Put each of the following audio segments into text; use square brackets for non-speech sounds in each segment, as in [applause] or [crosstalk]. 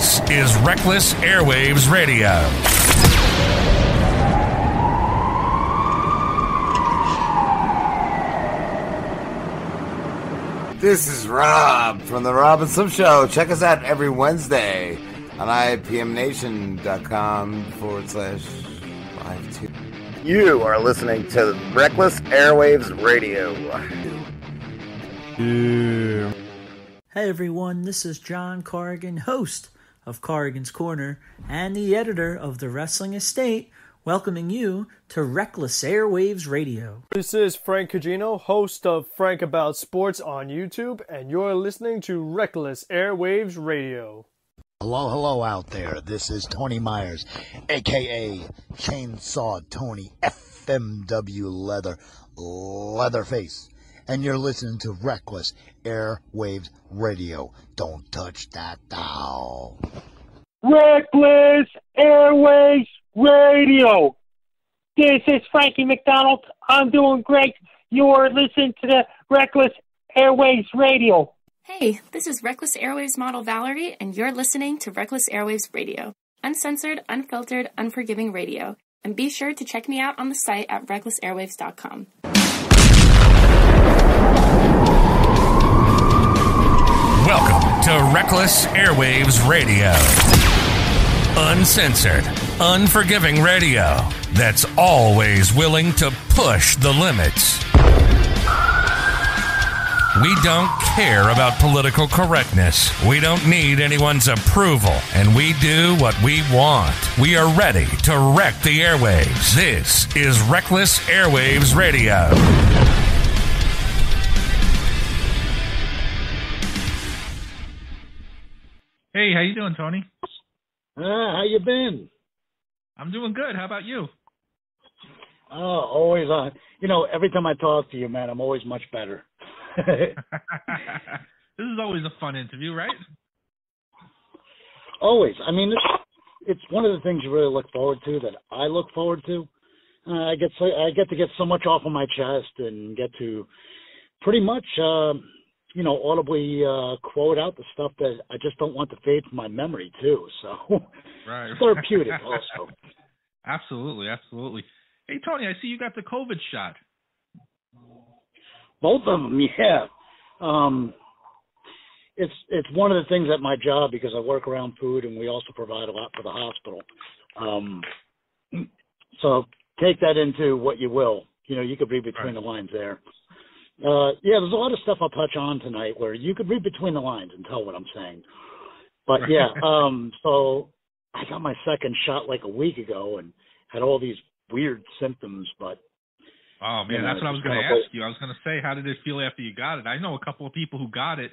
This is Reckless Airwaves Radio. This is Rob from The Rob and Slim Show. Check us out every Wednesday on IPMNation.com forward slash live two. You are listening to Reckless Airwaves Radio. Hey everyone, this is John Corrigan, host of Corrigan's Corner and the editor of The Wrestling Estate, welcoming you to Reckless Airwaves Radio. This is Frank Cugino, host of Frank About Sports on YouTube, and you're listening to Reckless Airwaves Radio. Hello, hello out there. This is Tony Myers, aka Chainsaw Tony, FMW Leather, Leatherface. And you're listening to Reckless Airwaves Radio. Don't touch that dial. Reckless Airways Radio. This is Frankie McDonald. I'm doing great. You're listening to the Reckless Airways Radio. Hey, this is Reckless Airwaves model Valerie, and you're listening to Reckless Airwaves Radio. Uncensored, unfiltered, unforgiving radio. And be sure to check me out on the site at recklessairwaves.com. to Reckless Airwaves Radio. Uncensored, unforgiving radio that's always willing to push the limits. We don't care about political correctness. We don't need anyone's approval. And we do what we want. We are ready to wreck the airwaves. This is Reckless Airwaves Radio. Hey, how you doing, Tony? Uh, how you been? I'm doing good. How about you? Oh, always uh you know, every time I talk to you, man, I'm always much better. [laughs] this is always a fun interview, right? always. I mean, it's, it's one of the things you really look forward to that I look forward to. Uh, I get so I get to get so much off of my chest and get to pretty much uh, you know audibly uh, quote out the stuff that I just don't want to fade from my memory too. So Right. [laughs] therapeutic also. [laughs] absolutely, absolutely. Hey, Tony, I see you got the COVID shot. Both of them, yeah. Um, it's it's one of the things at my job because I work around food and we also provide a lot for the hospital. Um, so take that into what you will. You know, you could read between the lines there. Uh, yeah, there's a lot of stuff I'll touch on tonight where you could read between the lines and tell what I'm saying. But yeah, [laughs] um, so I got my second shot like a week ago and had all these weird symptoms, but Oh man, You know, that's what I was going to ask you. I was going to say, how did it feel after you got it? I know a couple of people who got it,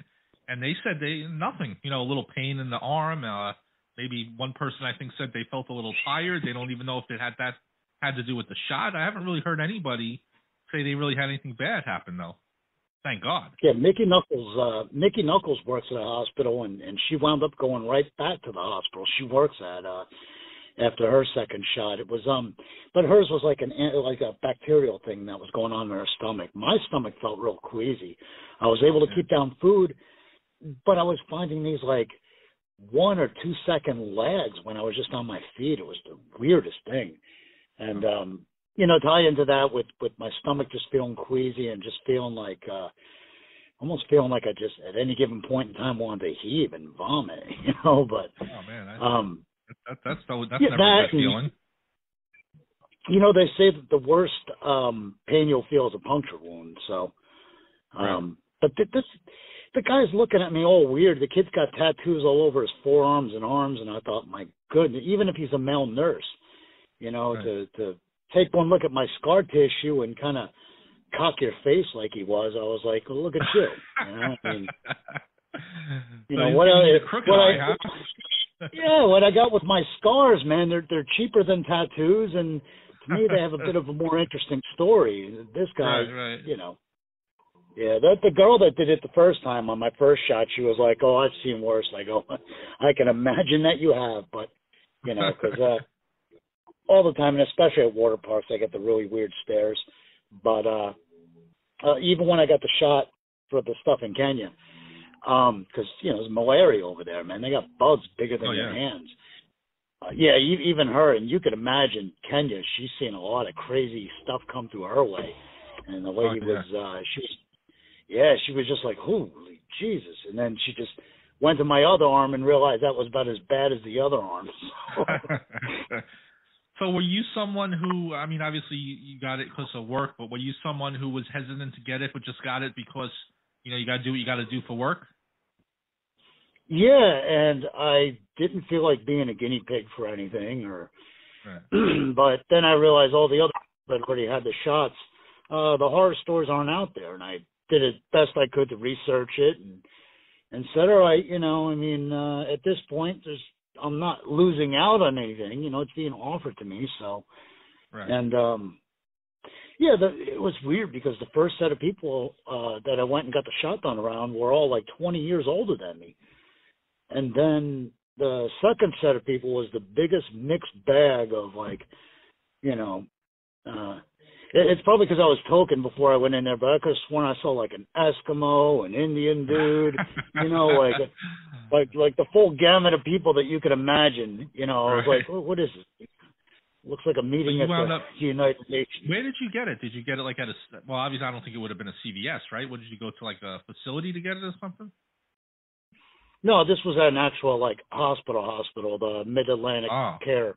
and they said they nothing. You know, a little pain in the arm. Uh, maybe one person I think said they felt a little tired. They don't even know if it had that had to do with the shot. I haven't really heard anybody say they really had anything bad happen though. Thank God. Yeah, Mickey Knuckles. Uh, Mickey Knuckles works at a hospital, and and she wound up going right back to the hospital. She works at uh, after her second shot. It was um, but hers was like an like a bacterial thing that was going on in her stomach. My stomach felt real queasy. I was able to keep down food, but I was finding these like one or two second lags when I was just on my feet. It was the weirdest thing, and um, you know, tie into that with with my stomach just feeling queasy and just feeling like uh almost feeling like I just at any given point in time wanted to heave and vomit, [laughs] you know, but Oh man, I, um that, that's so that's yeah, never a good feeling. you know, they say that the worst um pain you'll feel is a puncture wound, so um but th- this the guy's looking at me all weird. The kid's got tattoos all over his forearms and arms and I thought, my goodness, even if he's a male nurse, you know, Right. to to take one look at my scar tissue and kind of cock your face like he was, I was like, well, look at you. you know? I mean, [laughs] you know what I, what I huh? [laughs] yeah, what I got with my scars, man, they're they're cheaper than tattoos, and to me they have a bit of a more interesting story. This guy, Right, right. you know, yeah, that the girl that did it the first time on my first shot, she was like, "Oh, I've seen worse." I go, [laughs] I can imagine that you have, but you know, because uh, all the time, and especially at water parks, I get the really weird stares. But uh, uh even when I got the shot for the stuff in Kenya, Um, 'cause you know, there's malaria over there, man. They got bugs bigger than Oh, your yeah. hands. Uh, yeah, e- even her, and you could imagine Kenya. She's seen a lot of crazy stuff come through her way, and the lady Oh, yeah. was, uh, she was, yeah, she was just like, holy Jesus, and then she just went to my other arm and realized that was about as bad as the other arm. [laughs] so [laughs] were you someone who I mean obviously you, got it because of work, but were you someone who was hesitant to get it but just got it because you know you got to do what you got to do for work? Yeah, and I didn't feel like being a guinea pig for anything, or Right. [clears throat] but then I realized all the other that already had the shots. Uh, the horror stories aren't out there, and I did as best I could to research it and and said, all right, you know, I mean, uh, at this point, there's I'm not losing out on anything. You know, it's being offered to me, so Right. and um yeah, the, it was weird because the first set of people uh that I went and got the shot done around were all like 20 years older than me. And then the second set of people was the biggest mixed bag of like, you know, uh it's probably because I was token before I went in there, but I could have sworn I saw like an Eskimo, an Indian [laughs] dude, you know, like like like the full gamut of people that you could imagine. You know, I was Right. like, what, what is this? Looks like a meeting at the up- United Nations. Where did you get it? Did you get it like at a well? Obviously, I don't think it would have been a CVS, right? What did you go to like a facility to get it or something? No, this was at an actual like hospital, hospital, the Mid Atlantic Oh. Care.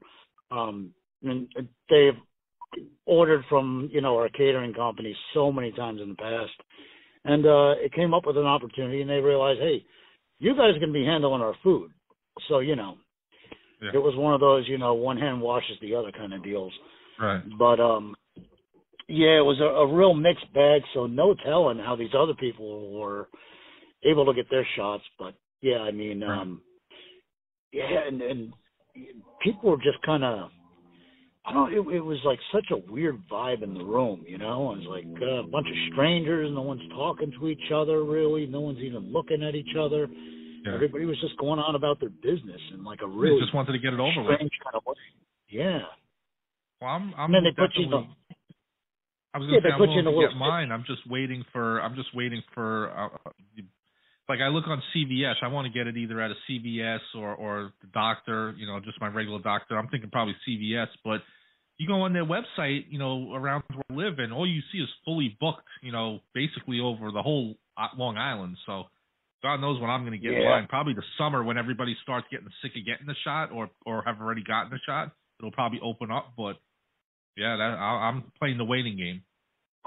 Um, and they've ordered from you know our catering company so many times in the past, and uh, it came up with an opportunity, and they realized, hey, you guys are going to be handling our food, so you know, Yeah. it was one of those you know one hand washes the other kind of deals. Right. But um, yeah, it was a, a real mixed bag. So no telling how these other people were able to get their shots. But yeah, I mean, Right. um, yeah, and and people were just kind of. I don't. It, it was like such a weird vibe in the room, you know. It was like uh, a bunch of strangers. No one's talking to each other really. No one's even looking at each other. Yeah. Everybody was just going on about their business in like a They really just wanted to get it over with. strange kind of way. Yeah. Well, I'm. I'm and then they put you in I was Yeah, gonna they say I'm willing in a little get mine. I'm just waiting for. I'm just waiting for. Uh, like I look on CVS, I want to get it either at a CVS or or the doctor. You know, just my regular doctor. I'm thinking probably CVS, but you go on their website, you know, around where I live, and all you see is fully booked. You know, basically over the whole uh, Long Island. So. God knows when I'm going to get Yeah. mine. Probably the summer when everybody starts getting sick of getting the shot, or or have already gotten the shot. It'll probably open up, but yeah, that I, I'm playing the waiting game. [coughs]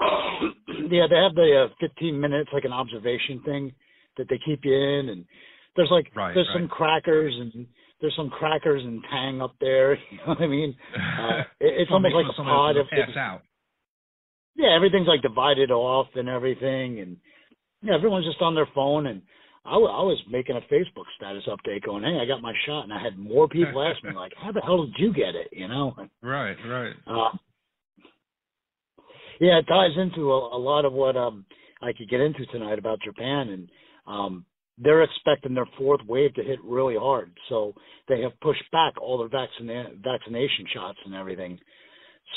yeah, they have the uh, 15 minutes like an observation thing that they keep you in, and there's like Right, there's right. some crackers and there's some crackers and tang up there. [laughs] You know what I mean? Uh, [laughs] it, it's almost like a pod. Of, pass out. yeah, everything's like divided off and everything, and yeah, everyone's just on their phone. And I, was making a Facebook status update, going, "Hey, I got my shot," and I had more people ask me like, "How the hell did you get it?" You know? [laughs] Right, right. Uh, yeah, it ties into a, a lot of what um I could get into tonight about Japan, and um they're expecting their fourth wave to hit really hard, so they have pushed back all their vaccina- vaccination shots and everything.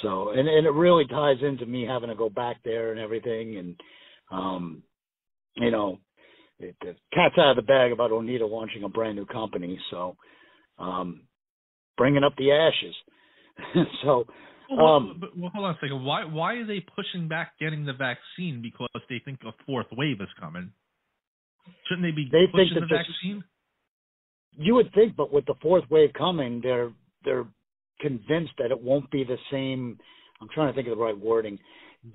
So, and and it really ties into me having to go back there and everything, and um, you know, it, the cat's out of the bag about Onita launching a brand new company, so um, bringing up the ashes. [laughs] so, Well, well, um, well, hold on a second. Why why are they pushing back getting the vaccine? Because they think a fourth wave is coming. Shouldn't they be They think pushing the vaccine? You would think, but with the fourth wave coming, they're they're convinced that it won't be the same. I'm trying to think of the right wording.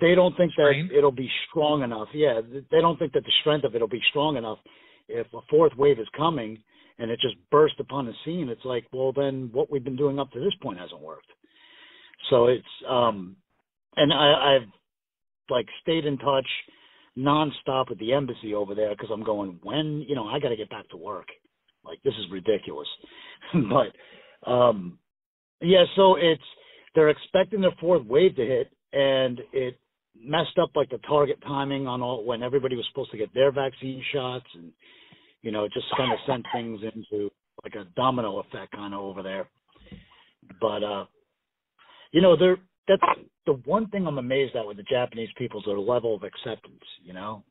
They don't think Strain? that it'll be strong enough. Yeah, they don't think that the strength of it'll be strong enough. If a fourth wave is coming and it just burst upon the scene, it's like, well, then what we've been doing up to this point hasn't worked. So it's um, and I, I've like stayed in touch nonstop at the embassy over there because I'm going when you know I got to get back to work. Like this is ridiculous, [laughs] but um, yeah. So it's they're expecting their fourth wave to hit, and it messed up like the target timing on all when everybody was supposed to get their vaccine shots, and you know just kind of sent things into like a domino effect kind of over there. But uh, you know they're that's the one thing I'm amazed at with the Japanese people is their level of acceptance. You know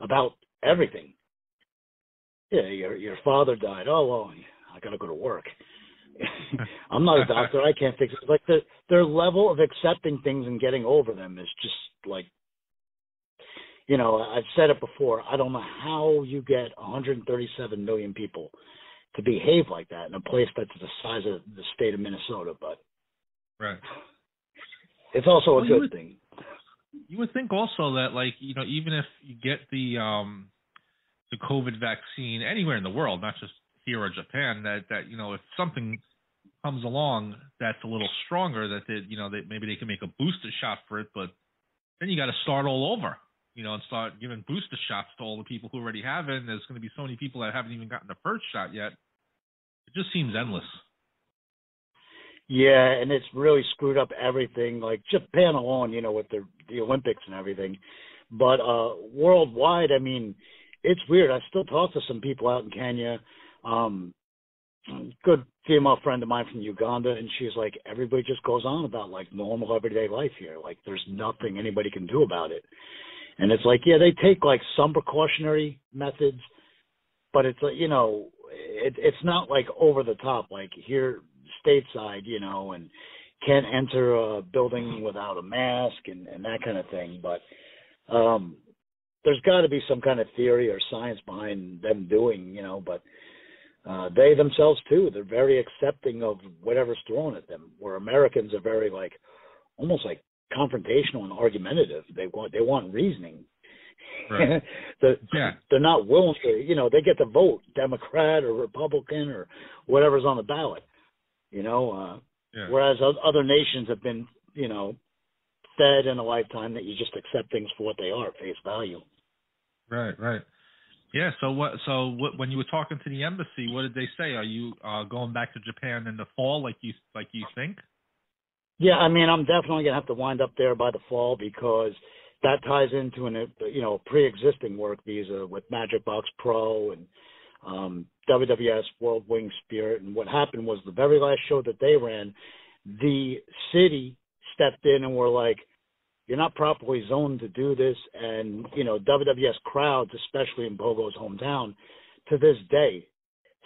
about everything. yeah, your your father died. Oh well, I gotta go to work. [laughs] I'm not a doctor. I can't fix it. Like their their level of accepting things and getting over them is just like, you know, I've said it before. I don't know how you get 137 million people to behave like that in a place that's the size of the state of Minnesota, but right. It's also well, a good would, thing. You would think also that like, you know, even if you get the um the COVID vaccine anywhere in the world, not just here or Japan, that that you know if something comes along that's a little stronger, that they, you know that maybe they can make a booster shot for it, but then you got to start all over, you know, and start giving booster shots to all the people who already have it. And there's going to be so many people that haven't even gotten the first shot yet. It just seems endless. Yeah, and it's really screwed up everything. Like Japan alone, you know, with the the Olympics and everything, but uh worldwide, I mean, it's weird. I still talk to some people out in Kenya. Um, good female friend of mine from Uganda, and she's like, everybody just goes on about like normal everyday life here. Like there's nothing anybody can do about it. And it's like, yeah, they take like some precautionary methods, but it's like, you know, it, it's not like over the top, like here stateside, you know, and can't enter a building without a mask and, and that kind of thing. But, um, there's got to be some kind of theory or science behind them doing, you know, but uh, they themselves too, they're very accepting of whatever's thrown at them. Where Americans are very like, almost like confrontational and argumentative. They want they want reasoning. Right. [laughs] they're, yeah. they're not willing to, you know, they get to vote Democrat or Republican or whatever's on the ballot. You know, uh, yeah. whereas other nations have been, you know, fed in a lifetime that you just accept things for what they are, face value. Right, right. Yeah. So what? So what, when you were talking to the embassy, what did they say? Are you uh, going back to Japan in the fall, like you like you think? Yeah, I mean, I'm definitely gonna have to wind up there by the fall because that ties into an you know pre-existing work visa with Magic Box Pro and um, WWS World Wing Spirit. And what happened was the very last show that they ran, the city stepped in and were like, you're not properly zoned to do this. And, you know, WWS crowds, especially in Pogo's hometown, to this day,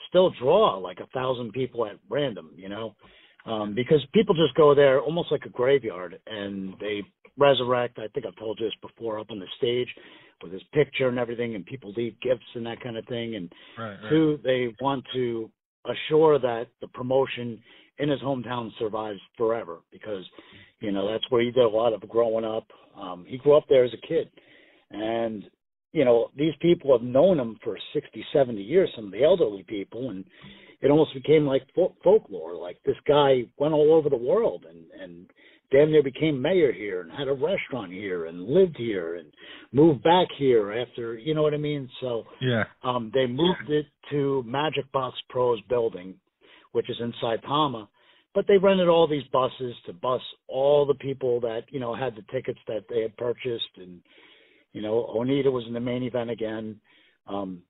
still draw like a thousand people at random, you know, um, because people just go there almost like a graveyard and they resurrect. I think I've told you this before up on the stage with his picture and everything, and people leave gifts and that kind of thing. And right, right. two, they want to assure that the promotion in his hometown survives forever because you know that's where he did a lot of growing up um he grew up there as a kid and you know these people have known him for 60 70 years some of the elderly people and it almost became like folklore like this guy went all over the world and and damn near became mayor here and had a restaurant here and lived here and moved back here after you know what i mean so yeah um they moved it to magic box pros building which is in Saitama. But they rented all these buses to bus all the people that, you know, had the tickets that they had purchased. And, you know, Onita was in the main event again, um,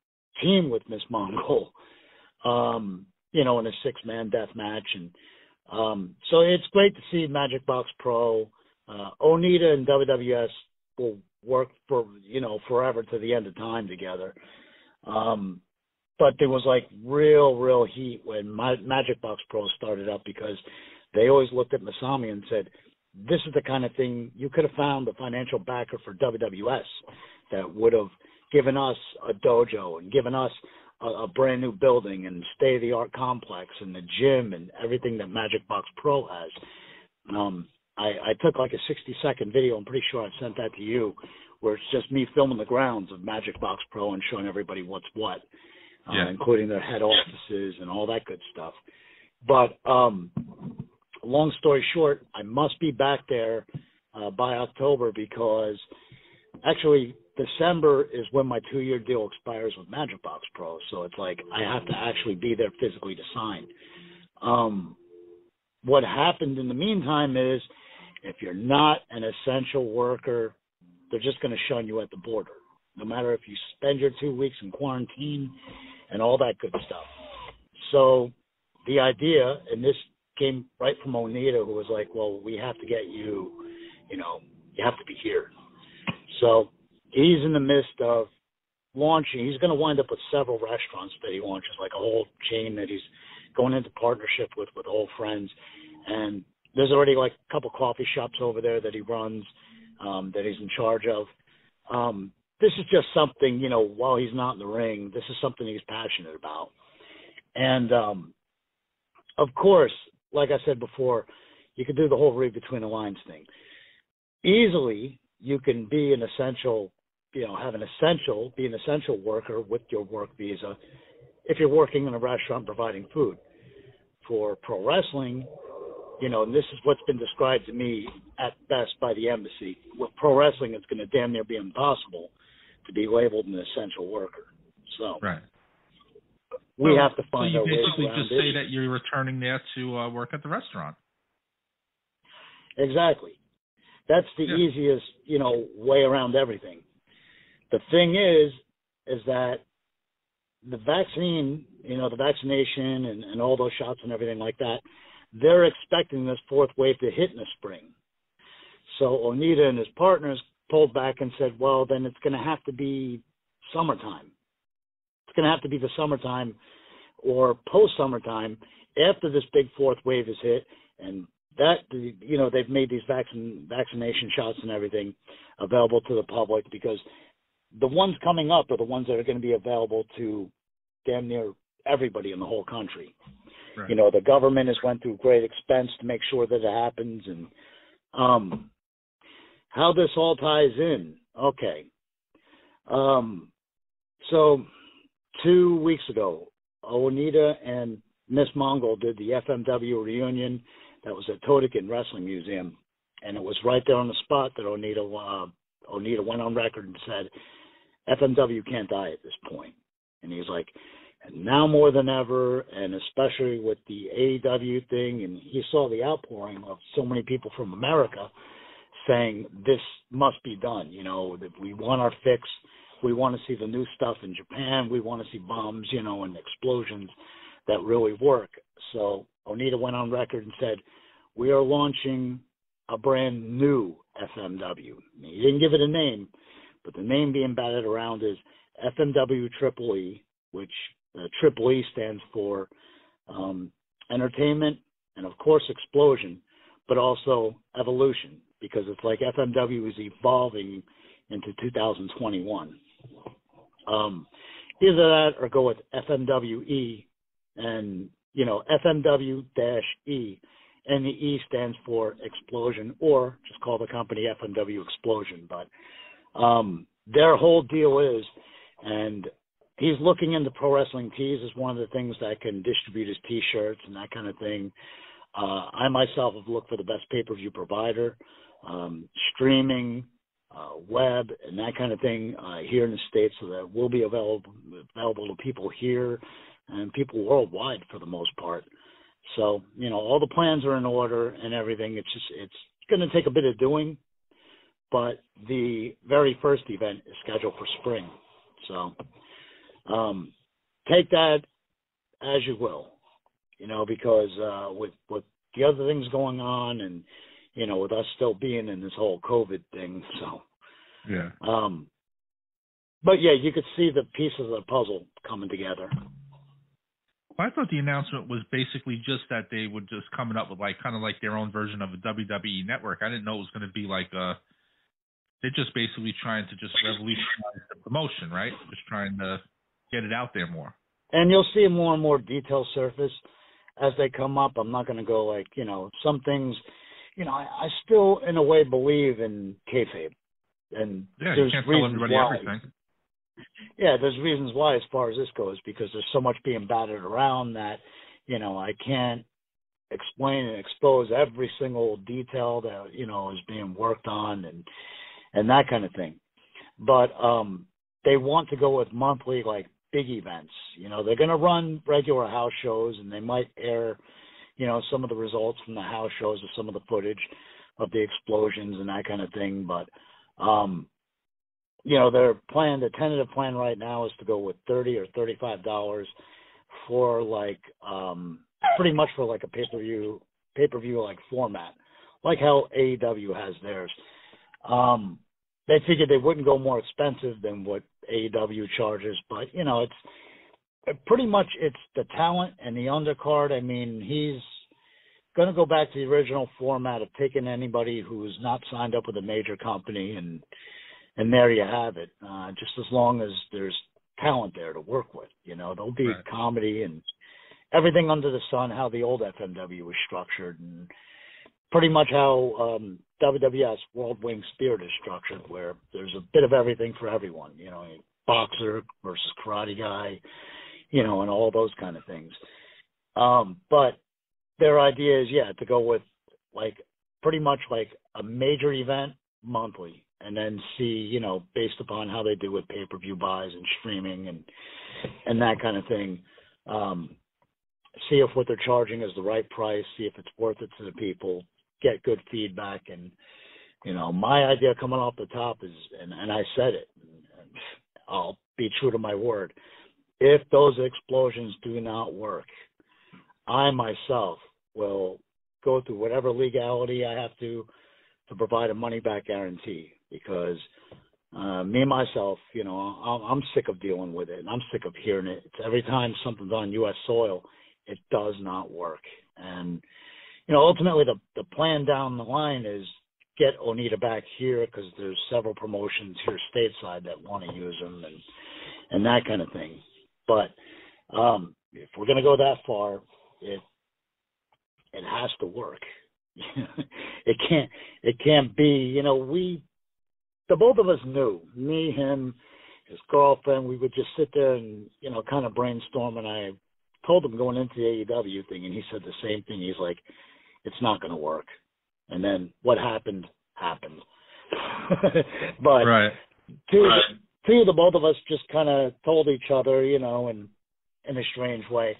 team with Miss Mongol, um, you know, in a six man death match. And um, so it's great to see Magic Box Pro. Uh, Onita and WWS will work for, you know, forever to the end of time together. Um, but there was like real, real heat when my Magic Box Pro started up because they always looked at Masami and said, "This is the kind of thing you could have found a financial backer for WWS that would have given us a dojo and given us a, a brand new building and state of the art complex and the gym and everything that Magic Box Pro has." Um, I, I took like a 60 second video. I'm pretty sure I sent that to you, where it's just me filming the grounds of Magic Box Pro and showing everybody what's what uh, yeah. including their head offices and all that good stuff. But um, long story short, I must be back there uh, by October because actually December is when my two year deal expires with Magic Box Pro. So it's like I have to actually be there physically to sign. Um, what happened in the meantime is if you're not an essential worker, they're just going to shun you at the border. No matter if you spend your two weeks in quarantine, and all that good stuff. So the idea, and this came right from Onita, who was like, "Well, we have to get you, you know, you have to be here." So he's in the midst of launching. He's going to wind up with several restaurants that he launches, like a whole chain that he's going into partnership with with old friends. And there's already like a couple coffee shops over there that he runs, um, that he's in charge of. Um, this is just something, you know, while he's not in the ring, this is something he's passionate about. And um, of course, like I said before, you can do the whole read between the lines thing. Easily, you can be an essential, you know, have an essential, be an essential worker with your work visa if you're working in a restaurant providing food. For pro wrestling, you know, and this is what's been described to me at best by the embassy. With pro wrestling, it's going to damn near be impossible to be labeled an essential worker. So, right. We well, have to find so you way basically just it. say that you're returning there to uh, work at the restaurant. Exactly. That's the Yeah. easiest, you know, way around everything. The thing is, is that the vaccine, you know, the vaccination and, and all those shots and everything like that, they're expecting this fourth wave to hit in the spring. So Onita and his partners pulled back and said, well, then it's going to have to be summertime. Going to have to be the summertime or post summertime after this big fourth wave is hit. And that, you know, they've made these vaccine, vaccination shots and everything available to the public because the ones coming up are the ones that are going to be available to damn near everybody in the whole country. Right. You know, the government has went through great expense to make sure that it happens and um how this all ties in. Okay. Um so two weeks ago, Onita and Miss Mongol did the FMW reunion that was at Totokin Wrestling Museum. And it was right there on the spot that Onita uh, Onita went on record and said, FMW can't die at this point. And he's like, and now more than ever, and especially with the AEW thing, and he saw the outpouring of so many people from America saying this must be done. You know, that we want our fix. We want to see the new stuff in Japan. We want to see bombs, you know, and explosions that really work. So Onita went on record and said, we are launching a brand new FMW. He didn't give it a name, but the name being batted around is FMW Triple E, which uh, Triple E stands for um, entertainment and of course explosion, but also evolution because it's like FMW is evolving into 2021. Um, either that or go with FMWE and you know FMW dash E and the E stands for explosion or just call the company FMW explosion. But um, their whole deal is and he's looking into pro wrestling tees as one of the things that can distribute his t-shirts and that kind of thing. Uh, i myself have looked for the best pay-per-view provider. Um, streaming uh, web and that kind of thing uh, here in the states so that will be available available to people here and people worldwide for the most part so you know all the plans are in order and everything it's just it's going to take a bit of doing but the very first event is scheduled for spring. So um, take that as you will, you know, because uh, with with the other things going on, and you know, with us still being in this whole COVID thing, so Yeah. um, but yeah, you could see the pieces of the puzzle coming together. Well, I thought the announcement was basically just that they would just coming up with like kind of like their own version of a WWE network. I didn't know it was going to be like a. They're just basically trying to just revolutionize the promotion, right? Just trying to get it out there more. and you'll see more and more details surface as they come up. I'm not going to go like you know some things. You know, I, I still in a way believe in kayfabe, and Yeah, you there's can't tell reasons everybody why. everything. Yeah, there's reasons why as far as this goes because there's so much being batted around that you know I can't explain and expose every single detail that you know is being worked on and and that kind of thing. But um they want to go with monthly like big events. You know, they're going to run regular house shows and they might air, you know, some of the results from the house shows or some of the footage of the explosions and that kind of thing. But, um, you know, their plan, the tentative plan right now is to go with 30 or $35 for like, um, pretty much for like a pay-per-view, pay-per-view like format, like how AEW has theirs. Um, they figured they wouldn't go more expensive than what AEW charges, but you know, it's pretty much it's the talent and the undercard. I mean, he's going to go back to the original format of taking anybody who's not signed up with a major company and and there you have it. Uh, just as long as there's talent there to work with, you know, there'll be Right. comedy and everything under the sun. How the old FMW was structured and pretty much how um, WWS World Wing Spirit is structured, where there's a bit of everything for everyone. You know, a boxer versus karate guy, you know, and all those kind of things. Um, but their idea is, yeah, to go with like pretty much like a major event monthly, and then see, you know, based upon how they do with pay per view buys and streaming and and that kind of thing. Um, see if what they're charging is the right price, see if it's worth it to the people, get good feedback. And, you know, my idea coming off the top is, and, and I said it, I'll be true to my word. If those explosions do not work, I myself will go through whatever legality I have to to provide a money back guarantee because uh, me myself, you know, I'm, I'm sick of dealing with it and I'm sick of hearing it. It's every time something's on U.S. soil, it does not work. And you know, ultimately the the plan down the line is get Onita back here because there's several promotions here stateside that want to use them and and that kind of thing. But um, if we're gonna go that far, it it has to work. [laughs] it can't it can't be. You know, we the both of us knew me, him, his girlfriend. We would just sit there and you know kind of brainstorm, and I told him going into the AEW thing, and he said the same thing. He's like, "It's not going to work." And then what happened happened. [laughs] but Right. two, two, the both of us just kind of told each other, you know, in in a strange way,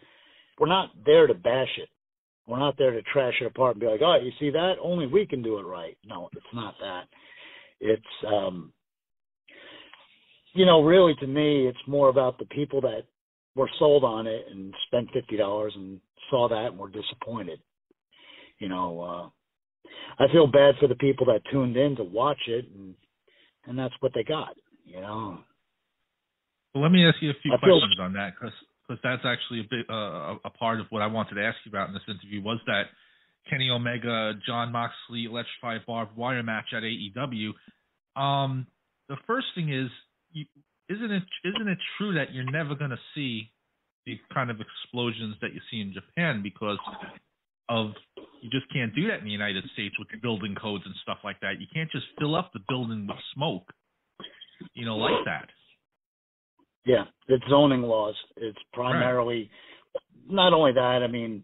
we're not there to bash it. We're not there to trash it apart and be like, "Oh, you see that? Only we can do it right." No, it's not that. It's um, you know, really to me, it's more about the people that were sold on it and spent fifty dollars and saw that and were disappointed. You know, uh I feel bad for the people that tuned in to watch it and and that's what they got, you know. Well, let me ask you a few I feel- questions on that because because that's actually a bit uh, a- a part of what I wanted to ask you about in this interview was that Kenny Omega Jon Moxley electrified barbed wire match at AEW. Um, the first thing is, you, isn't it isn't it true that you're never going to see the kind of explosions that you see in Japan because of you just can't do that in the United States with the building codes and stuff like that. You can't just fill up the building with smoke, you know, like that. Yeah, it's zoning laws. It's primarily not only that. I mean,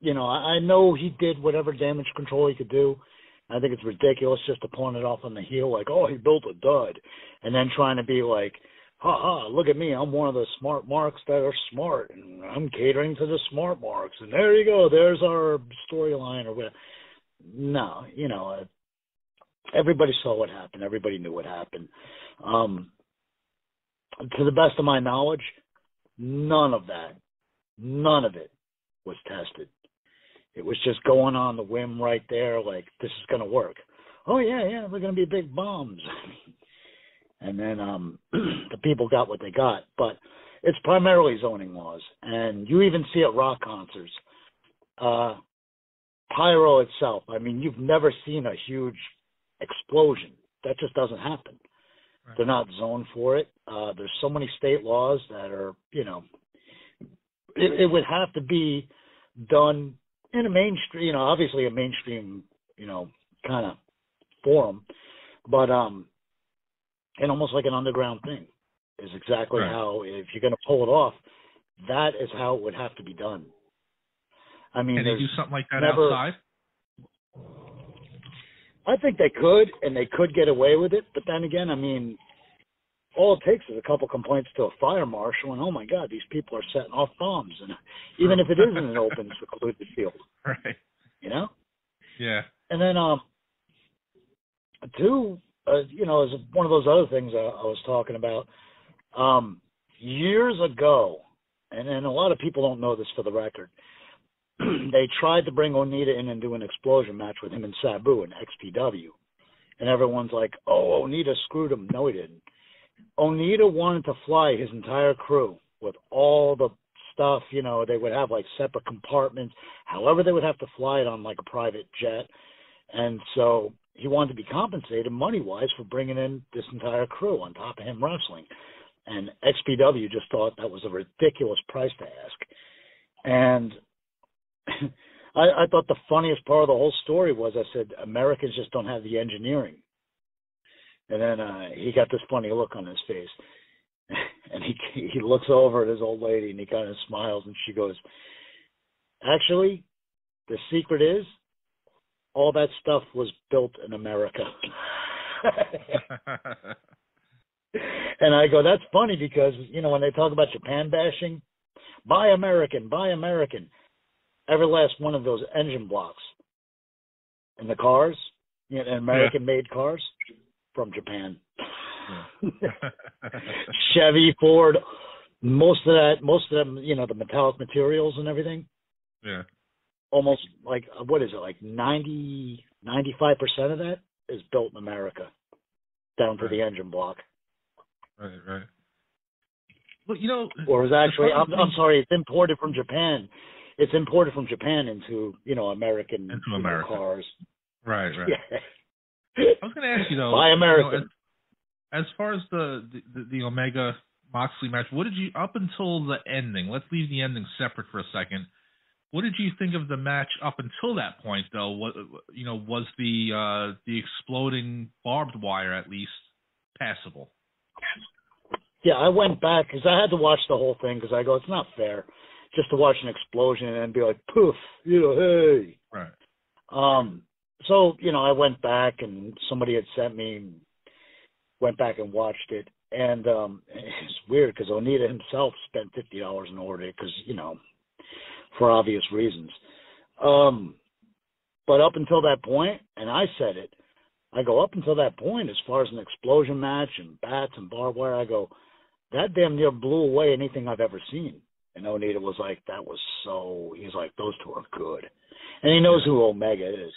you know, I, I know he did whatever damage control he could do. I think it's ridiculous just to point it off on the heel, like, oh, he built a dud, and then trying to be like, ha ha, look at me, I'm one of the smart marks that are smart, and I'm catering to the smart marks, and there you go, there's our storyline or whatever. No, you know, uh, everybody saw what happened. Everybody knew what happened. Um, to the best of my knowledge, none of that, none of it was tested. It was just going on the whim right there, like this is going to work. Oh yeah, yeah, they're going to be big bombs. [laughs] and then um [clears throat] the people got what they got, but it's primarily zoning laws, and you even see at rock concerts. Uh, pyro itself. I mean, you've never seen a huge explosion. That just doesn't happen. They're not zoned for it. Uh, there's so many state laws that are, you know, it, it would have to be done in a mainstream, you know, obviously a mainstream, you know, kind of forum, but um, and almost like an underground thing is exactly Right. how if you're going to pull it off, that is how it would have to be done. I mean, and they do something like that never- outside? I think they could, and they could get away with it. But then again, I mean, all it takes is a couple complaints to a fire marshal, and oh my God, these people are setting off bombs, and even if it isn't an open, [laughs] secluded field, Right. you know. Yeah. And then, um, two, uh, you know, is one of those other things I, I was talking about. Um, years ago, and, and a lot of people don't know this for the record, [clears throat] they tried to bring Onita in and do an explosion match with him and Sabu in XPW. And everyone's like, oh, Onita screwed him. No, he didn't. Onita wanted to fly his entire crew with all the stuff. You know, they would have like separate compartments. However, they would have to fly it on like a private jet, and so he wanted to be compensated money wise for bringing in this entire crew on top of him wrestling. And XPW just thought that was a ridiculous price to ask. And [coughs] I, I thought the funniest part of the whole story was I said Americans just don't have the engineering. And then uh, he got this funny look on his face, [laughs] and he he looks over at his old lady and he kind of smiles and she goes, "Actually, the secret is all that stuff was built in America." [laughs] and I go, "That's funny because you know when they talk about Japan bashing, buy American, buy American." Every last one of those engine blocks in the cars, you know, American-made cars, from Japan. [laughs] Chevy, Ford, most of that, most of them, you know, the metallic materials and everything. Yeah. Almost like what is it, like 90, 95 percent of that is built in America, down to right. the engine block. Right, right. Well, you know, or is actually, I'm, I'm sorry, it's imported from Japan. It's imported from Japan into you know American into America. Know, cars. Right, right. Yeah. I was going to ask you though. Buy American. You know, as, as, far as the, the the Omega Moxley match, what did you up until the ending? Let's leave the ending separate for a second. What did you think of the match up until that point, though? What you know was the uh, the exploding barbed wire at least passable? Yeah, I went back because I had to watch the whole thing because I go, it's not fair just to watch an explosion and be like, poof, you know, hey. Right. Um, so you know, I went back and somebody had sent me, went back and watched it, and um, [laughs] it's weird because Onita himself spent fifty dollars in order because you know, for obvious reasons. Um, but up until that point, and I said it, I go up until that point as far as an explosion match and bats and barbed wire. I go, that damn near blew away anything I've ever seen. And Onita was like, that was so. He's like, those two are good, and he knows who Omega is.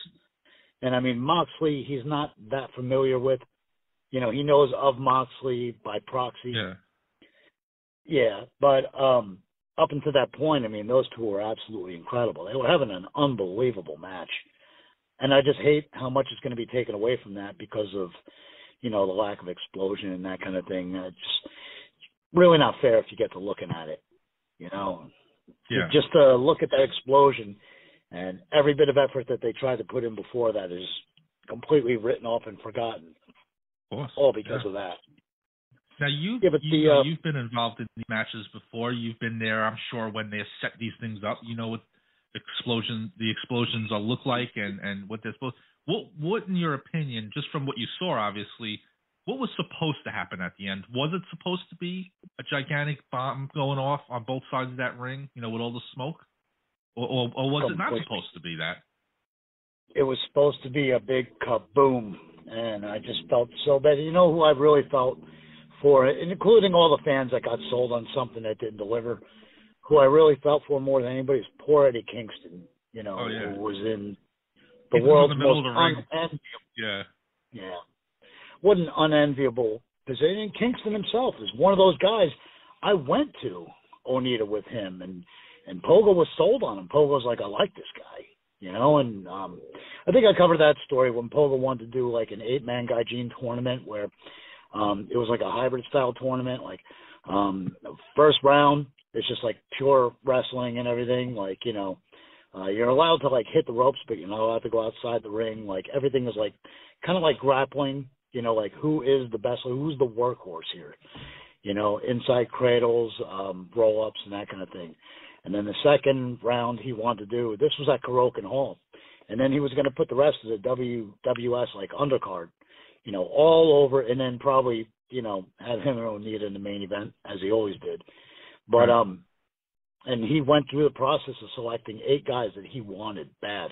And I mean, Moxley, he's not that familiar with. You know, he knows of Moxley by proxy. Yeah. Yeah, but um up until that point, I mean, those two were absolutely incredible. They were having an unbelievable match. And I just hate how much is going to be taken away from that because of, you know, the lack of explosion and that kind of thing. It's just really not fair if you get to looking at it, you know. Yeah. Just to look at that explosion and every bit of effort that they tried to put in before that is completely written off and forgotten. Of. All because yeah. of that. Now you, yeah, you the, know, uh, you've been involved in these matches before. You've been there, I'm sure, when they set these things up. You know what explosion the explosions will look like and and what they're supposed. What what in your opinion, just from what you saw, obviously, what was supposed to happen at the end? Was it supposed to be a gigantic bomb going off on both sides of that ring? You know, with all the smoke. Or, or, or was it not supposed to be that? It was supposed to be a big kaboom, and I just felt so bad. You know who I really felt for, including all the fans that got sold on something that didn't deliver. Who I really felt for more than anybody is poor Eddie Kingston. You know, oh, yeah. who was in the He was world's in the most the. Yeah. Yeah, what an unenviable position. And Kingston himself is one of those guys. I went to Onita with him, and and Pogo was sold on him. Pogo's like, I like this guy, you know. And um I think I covered that story when Pogo wanted to do like an eight man Gaijin tournament where um it was like a hybrid style tournament, like um first round it's just like pure wrestling and everything, like you know. Uh, you're allowed to like hit the ropes, but you're not allowed to go outside the ring. Like everything is like kind of like grappling. You know, like who is the best? Who's the workhorse here? You know, inside cradles, um, roll ups, and that kind of thing. And then the second round he wanted to do this was at Korakuen Hall, and then he was going to put the rest of the WWS like undercard, you know, all over, and then probably you know have him and Onita in the main event as he always did. But um, and he went through the process of selecting eight guys that he wanted bad,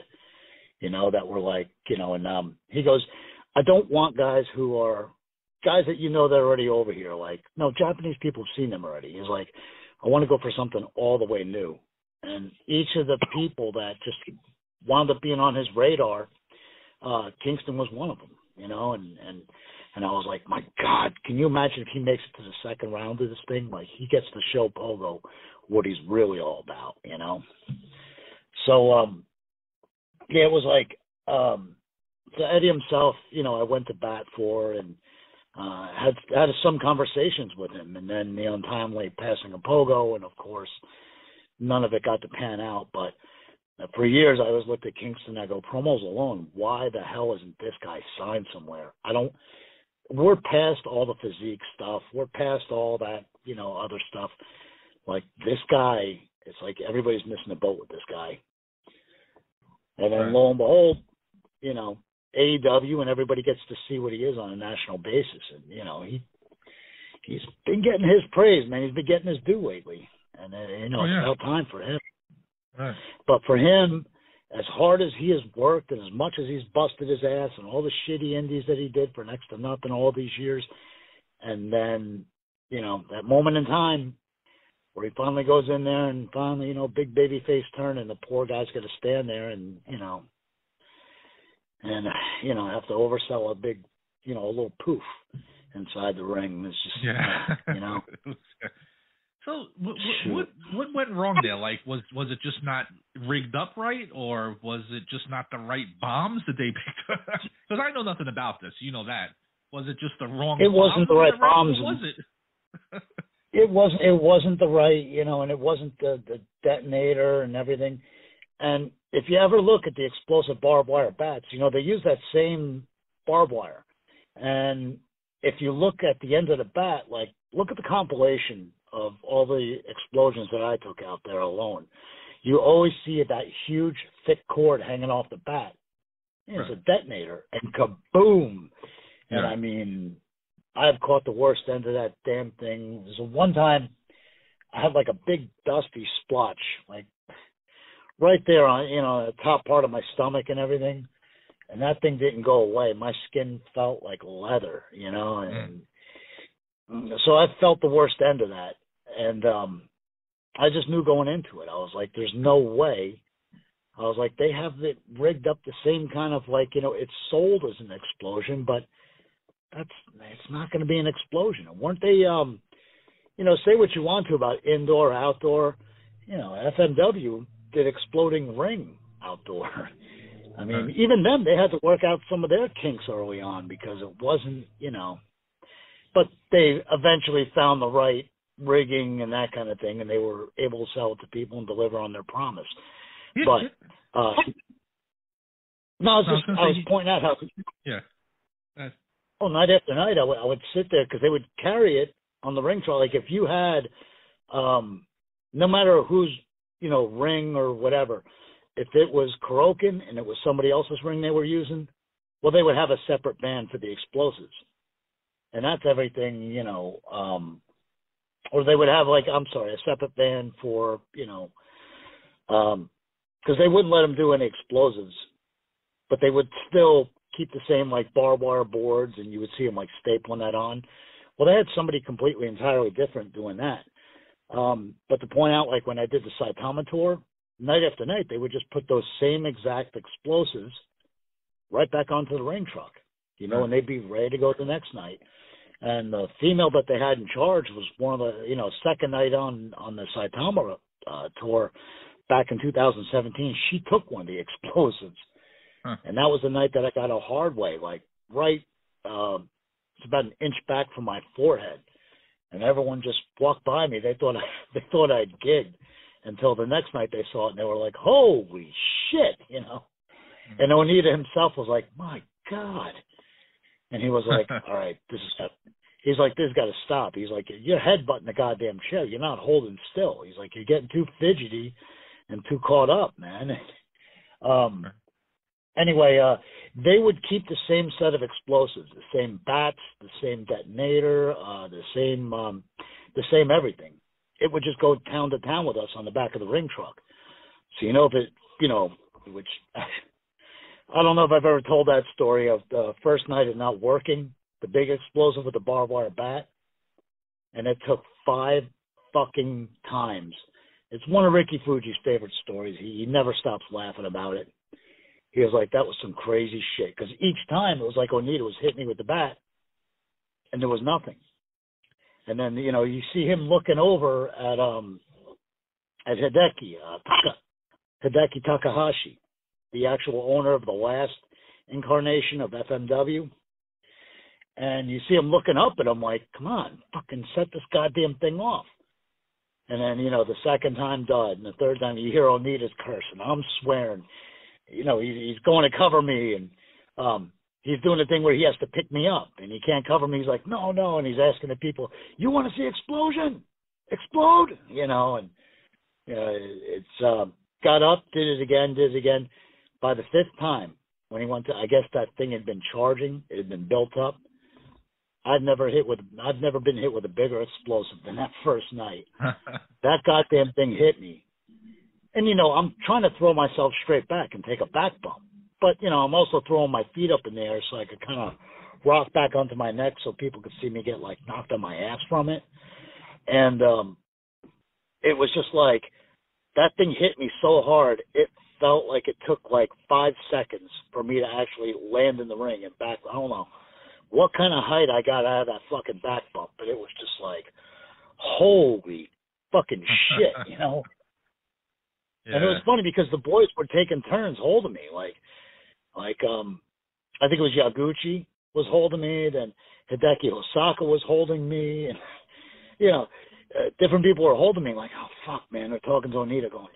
you know, that were like you know, and um, he goes, I don't want guys who are guys that you know that are already over here. Like no, Japanese people have seen them already. He's like, I want to go for something all the way new. And each of the people that just wound up being on his radar, uh, Kingston was one of them, you know, and, and And I was like, my God, can you imagine if he makes it to the second round of this thing? Like he gets to show Pogo what he's really all about, you know? So um yeah, it was like um so Eddie himself, you know, I went to bat for and uh had had some conversations with him and then the untimely passing of Pogo and of course none of it got to pan out, but for years I always looked at Kingston I go, promos alone, why the hell isn't this guy signed somewhere? I don't we're past all the physique stuff. We're past all that, you know, other stuff. Like this guy, it's like everybody's missing a boat with this guy. And then Right. lo and behold, you know, AEW and everybody gets to see what he is on a national basis. And, you know, he he's been getting his praise, man. He's been getting his due lately. And uh, you know, Oh, yeah. it's about time for him. Right. But for him, as hard as he has worked and as much as he's busted his ass and all the shitty indies that he did for next to nothing all these years, and then, you know, that moment in time where he finally goes in there and finally, you know, big baby face turn and the poor guy's got to stand there and, you know, and, [sighs] you know, have to oversell a big, you know, a little poof inside the ring. It's just, Yeah. you know. [laughs] so what, what what went wrong there? Like was was it just not rigged up right, or was it just not the right bombs that they [laughs] picked? Because I know nothing about this. You know that. Was it just the wrong? It wasn't the right bombs. Was it? it wasn't it wasn't the right you know and it wasn't the the detonator and everything and if you ever look at the explosive barbed wire bats you know they use that same barbed wire. And if you look at the end of the bat like look at the compilation of all the explosions that i took out there alone. You always see that huge thick cord hanging off the bat. It's a detonator and kaboom. And i mean I've caught the worst end of that damn thing. There's a one time I had like a big dusty splotch, like right there on you know the top part of my stomach and everything, and that thing didn't go away. My skin felt like leather, you know, and so I felt the worst end of that, and um I just knew going into it. I was like, "There's no way." I was like, "They have it rigged up the same kind of like you know it's sold as an explosion, but." that's it's not going to be an explosion. weren't they? Um, you know, say what you want to about indoor, outdoor. You know, FMW did exploding ring outdoor. [laughs] I mean, Right. even them, they had to work out some of their kinks early on because it wasn't, you know. But they eventually found the right rigging and that kind of thing, and they were able to sell it to people and deliver on their promise. But uh, no, I was No, I was just I was pointing out how yeah. That's- Oh, night after night, I would I would sit there because they would carry it on the ring trolley. Like if you had, um, no matter whose you know ring or whatever, if it was Kurokin and it was somebody else's ring they were using, well, they would have a separate band for the explosives, and that's everything you know. Um, or they would have like I'm sorry, a separate band for you know, um, because they wouldn't let them do any explosives, but they would still keep the same like barbed wire boards, and you would see them like stapling that on. Well, they had somebody completely entirely different doing that. Um, but to point out, like when I did the Saitama tour, night after night, they would just put those same exact explosives right back onto the ring truck, you know, and they'd be ready to go the next night. And the female that they had in charge was one of the, you know, second night on on the Saitama uh, tour back in 2017. She took one of the [laughs] explosives, Huh. and that was the night that I got a hard way, like right, um, it's about an inch back from my forehead, and everyone just walked by me. They thought I, [laughs] they thought I'd gigged until the next night they saw it and they were like, "Holy shit!" You know. And Onita himself was like, "My God," and he was like, [laughs] "All right, this is." He's like, "This got to stop." He's like, "You're headbutting the goddamn chair. You're not holding still." He's like, "You're getting too fidgety and too caught up, man." [laughs] um. Anyway, uh, they would keep the same set of explosives, the same bats, the same detonator, uh, the same, um, the same everything. It would just go town to town with us on the back of the ring truck. So you know if it, you know, which [laughs] I don't know if I've ever told that story of the first night of not working, the big explosive with the barbed wire bat, and it took five fucking times. It's one of Ricky Fuji's favorite stories. He, he never stops laughing about it. He was like, that was some crazy shit. Because each time it was like Onita was hitting me with the bat, and there was nothing. And then you know you see him looking over at um at Hideki uh, Taka, Hideki Takahashi, the actual owner of the last incarnation of FMW. And you see him looking up at him like, come on, fucking set this goddamn thing off. And then, you know, the second time died, and the third time you hear Onita's cursing. I'm swearing. You know, he's, he's going to cover me, and um he's doing the thing where he has to pick me up, and he can't cover me. He's like, no, no, and he's asking the people, you want to see explosion? Explode? You know, and uh, it's uh, got up, did it again, did it again. By the fifth time, when he went to, I guess that thing had been charging, it had been built up. I'd never hit with, I've never been hit with a bigger explosive than that first night. [laughs] that goddamn thing hit me. And you know, I'm trying to throw myself straight back and take a back bump. But, you know, I'm also throwing my feet up in the air so I could kind of rock back onto my neck so people could see me get like knocked on my ass from it. And um it was just like that thing hit me so hard it felt like it took like five seconds for me to actually land in the ring and back I don't know what kind of height I got out of that fucking back bump, but it was just like, holy fucking shit, you know. [laughs] Yeah. And it was funny because the boys were taking turns holding me, like, like um, I think it was Yaguchi was holding me, then Hideki Hosaka was holding me, and [laughs] you know, uh, different people were holding me, like, oh fuck, man, they're talking to Onita, going,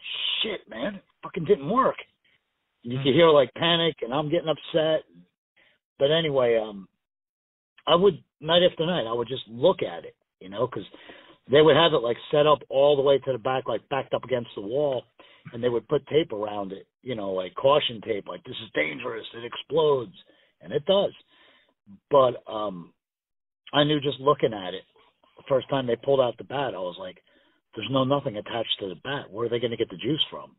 shit, man, it fucking didn't work. And you Hmm. could hear like panic, and I'm getting upset. But anyway, um, I would night after night, I would just look at it, you know, because they would have it like set up all the way to the back, like backed up against the wall, and they would put tape around it, you know, like caution tape, like this is dangerous, it explodes, and it does. But um, I knew just looking at it, the first time they pulled out the bat, I was like, there's no nothing attached to the bat. Where are they going to get the juice from?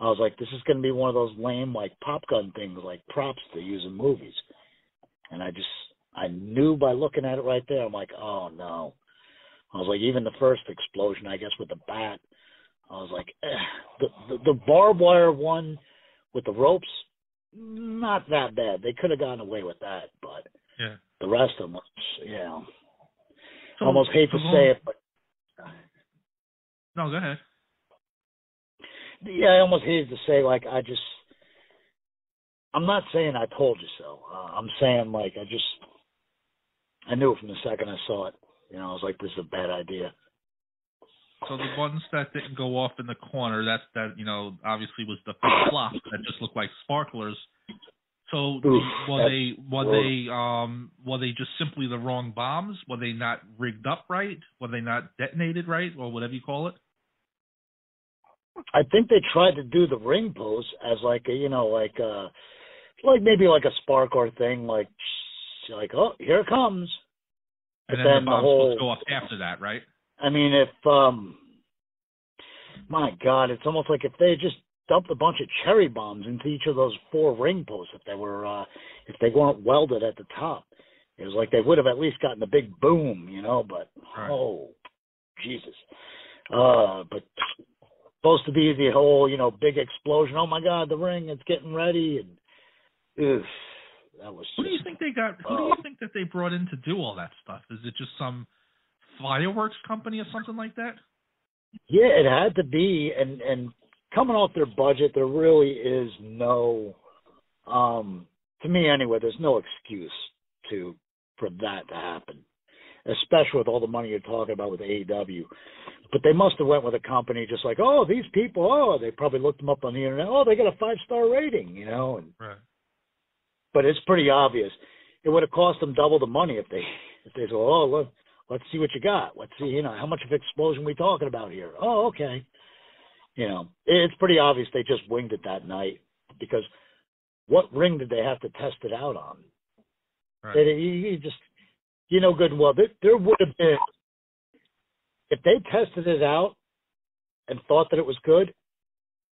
I was like, this is going to be one of those lame like pop gun things, like props they use in movies. And I just, I knew by looking at it right there, I'm like, oh no. I was like, even the first explosion, I guess with the bat, I was like, eh. the, the the barbed wire one with the ropes, not that bad. They could have gotten away with that, but Yeah. the rest of them, was, you know, So- almost hate to going- say it, but No, go ahead. yeah, I almost hated to say like I just. I'm not saying I told you so. Uh, I'm saying like I just. I knew it from the second I saw it. You know, I was like, this is a bad idea. So the ones that didn't go off in the corner, that's that you know obviously was the flop that just looked like sparklers. So Oof, were they were gross. they um were they just simply the wrong bombs? Were they not rigged up right? Were they not detonated right, or whatever you call it? I think they tried to do the ring post as like a, you know, like uh like maybe like a spark or thing, like like oh here it comes. But And then, then the the whole supposed to go off after that, right? I mean, if um, my God, it's almost like if they just dumped a bunch of cherry bombs into each of those four ring posts, if they were uh, if they weren't welded at the top, it was like they would have at least gotten a big boom, you know. But Right. oh, Jesus, uh, but supposed to be the whole, you know, big explosion. Oh my God, the ring, it's getting ready, and oof, that was. Who do you think they got? Who do you think that they brought in to do all that stuff? Is it just some fireworks company or something like that? Yeah, it had to be, and and coming off their budget, there really is no, um, to me anyway, there's no excuse to for that to happen, especially with all the money you're talking about with AEW. But they must have went with a company just like, oh, these people, oh, they probably looked them up on the internet. Oh, they got a five star rating, you know, and Right. But it's pretty obvious. It would have cost them double the money if they if they said, "Oh, look, let's see what you got. Let's see, you know, how much of explosion we talking about here." Oh, okay. You know, it's pretty obvious they just winged it that night because what ring did they have to test it out on? Right. They, you, just, you know, good and well, there, there would have been if they tested it out and thought that it was good.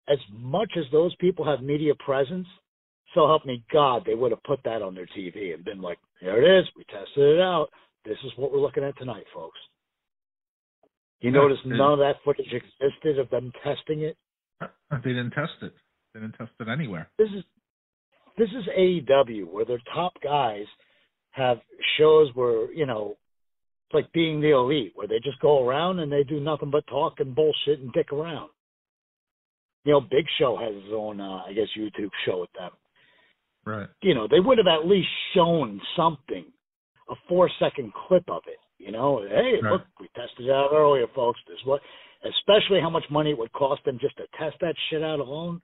As much as those people have media presence, so help me God, they would have put that on their TV and been like, "There it is. We tested it out. This is what we're looking at tonight, folks." You notice none of that footage existed of them testing it. They didn't test it. They didn't test it anywhere. This is this is AEW where their top guys have shows where you know it's like being the elite, where they just go around and they do nothing but talk and bullshit and dick around. You know, Big Show has his own, uh, I guess, YouTube show with them. Right. You know, they would have at least shown something, a four second clip of it. You know, hey, Right. look, we tested it out earlier, folks. This what, especially how much money it would cost them just to test that shit out alone.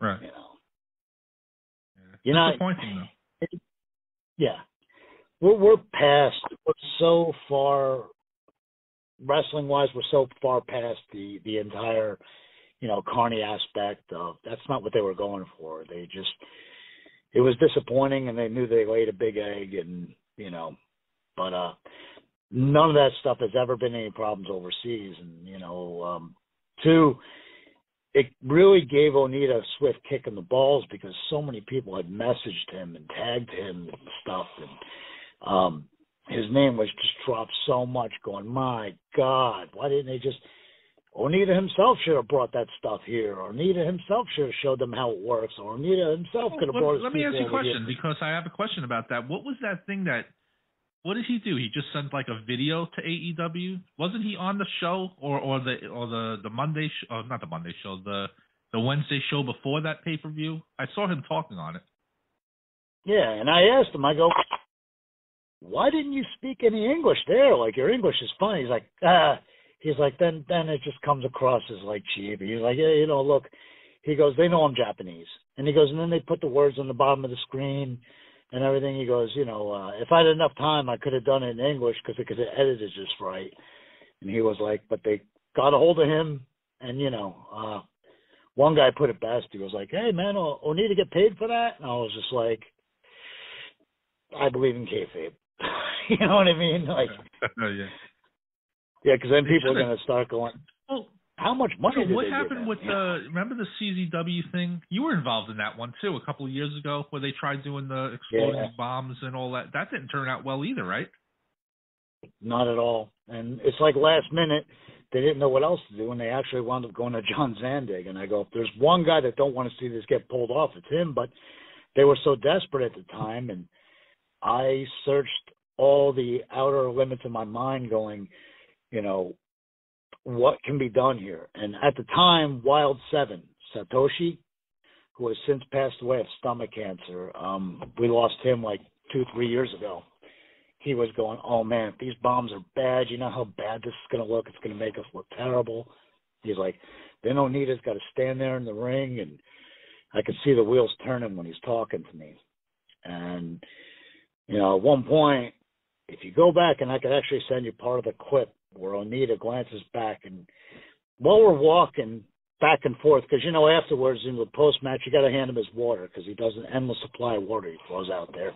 Right. You know, you're not Disappointing though. [laughs] yeah. We're we're past we're so far wrestling wise, we're so far past the the entire, you know, carny aspect of that's not what they were going for. They just it was disappointing and they knew they laid a big egg and you know but uh none of that stuff has ever been any problems overseas and you know um two it really gave Onita a swift kick in the balls because so many people had messaged him and tagged him and stuff and um his name was just dropped so much going my god why didn't they just Onita himself should have brought that stuff here or Onita himself should have showed them how it works or Onita himself could have Let- brought his let me ask you a over here. question because I have a question about that. What was that thing that? What did he do? He just sent like a video to AEW. Wasn't he on the show or or the or the the Monday sh- oh not the Monday show the the Wednesday show before that pay per view? I saw him talking on it. Yeah, and I asked him, I go, why didn't you speak any English there? Like your English is fine. He's like, ah. He's like, then then it just comes across as like cheap. He's like, yeah, you know, look. He goes, they know I'm Japanese, and he goes, and then they put the words on the bottom of the screen and everything. He goes, you know, uh, if I had enough time, I could have done it in English because it could have edited just right. And he was like, but they got a hold of him, and you know, uh, one guy put it best. He was like, hey man, I'll, I'll need to get paid for that? And I was just like, I believe in kayfabe. [laughs] you know what I mean? Like, [laughs] yeah. Yeah, because then They people are going to start going, Well, how much money so what happened with him? the remember the CZW thing? You were involved in that one too a couple of years ago where they tried doing the exploding Yeah. bombs and all that. That didn't turn out well either, right? Not at all. And it's like last minute, they didn't know what else to do, and they actually wound up going to John Zandig. And I go, if there's one guy that don't want to see this get pulled off, it's him. But they were so desperate at the time, and I searched all the outer limits of my mind, going, you know, what can be done here? And at the time, Wild Seven, Satoshi, who has since passed away of stomach cancer, um, we lost him like two, three years ago he was going, "Oh man, if these bombs are bad, you know how bad this is going to look. It's going to make us look terrible." He's like, they don't Onita's got to stand there in the ring," and I could see the wheels turning when he's talking to me. And you know, at one point, if you go back, and I could actually send you part of the clip where Onita glances back, and while we're walking back and forth, because you know afterwards in the post match, you got to hand him his water because he does an endless supply of water he throws out there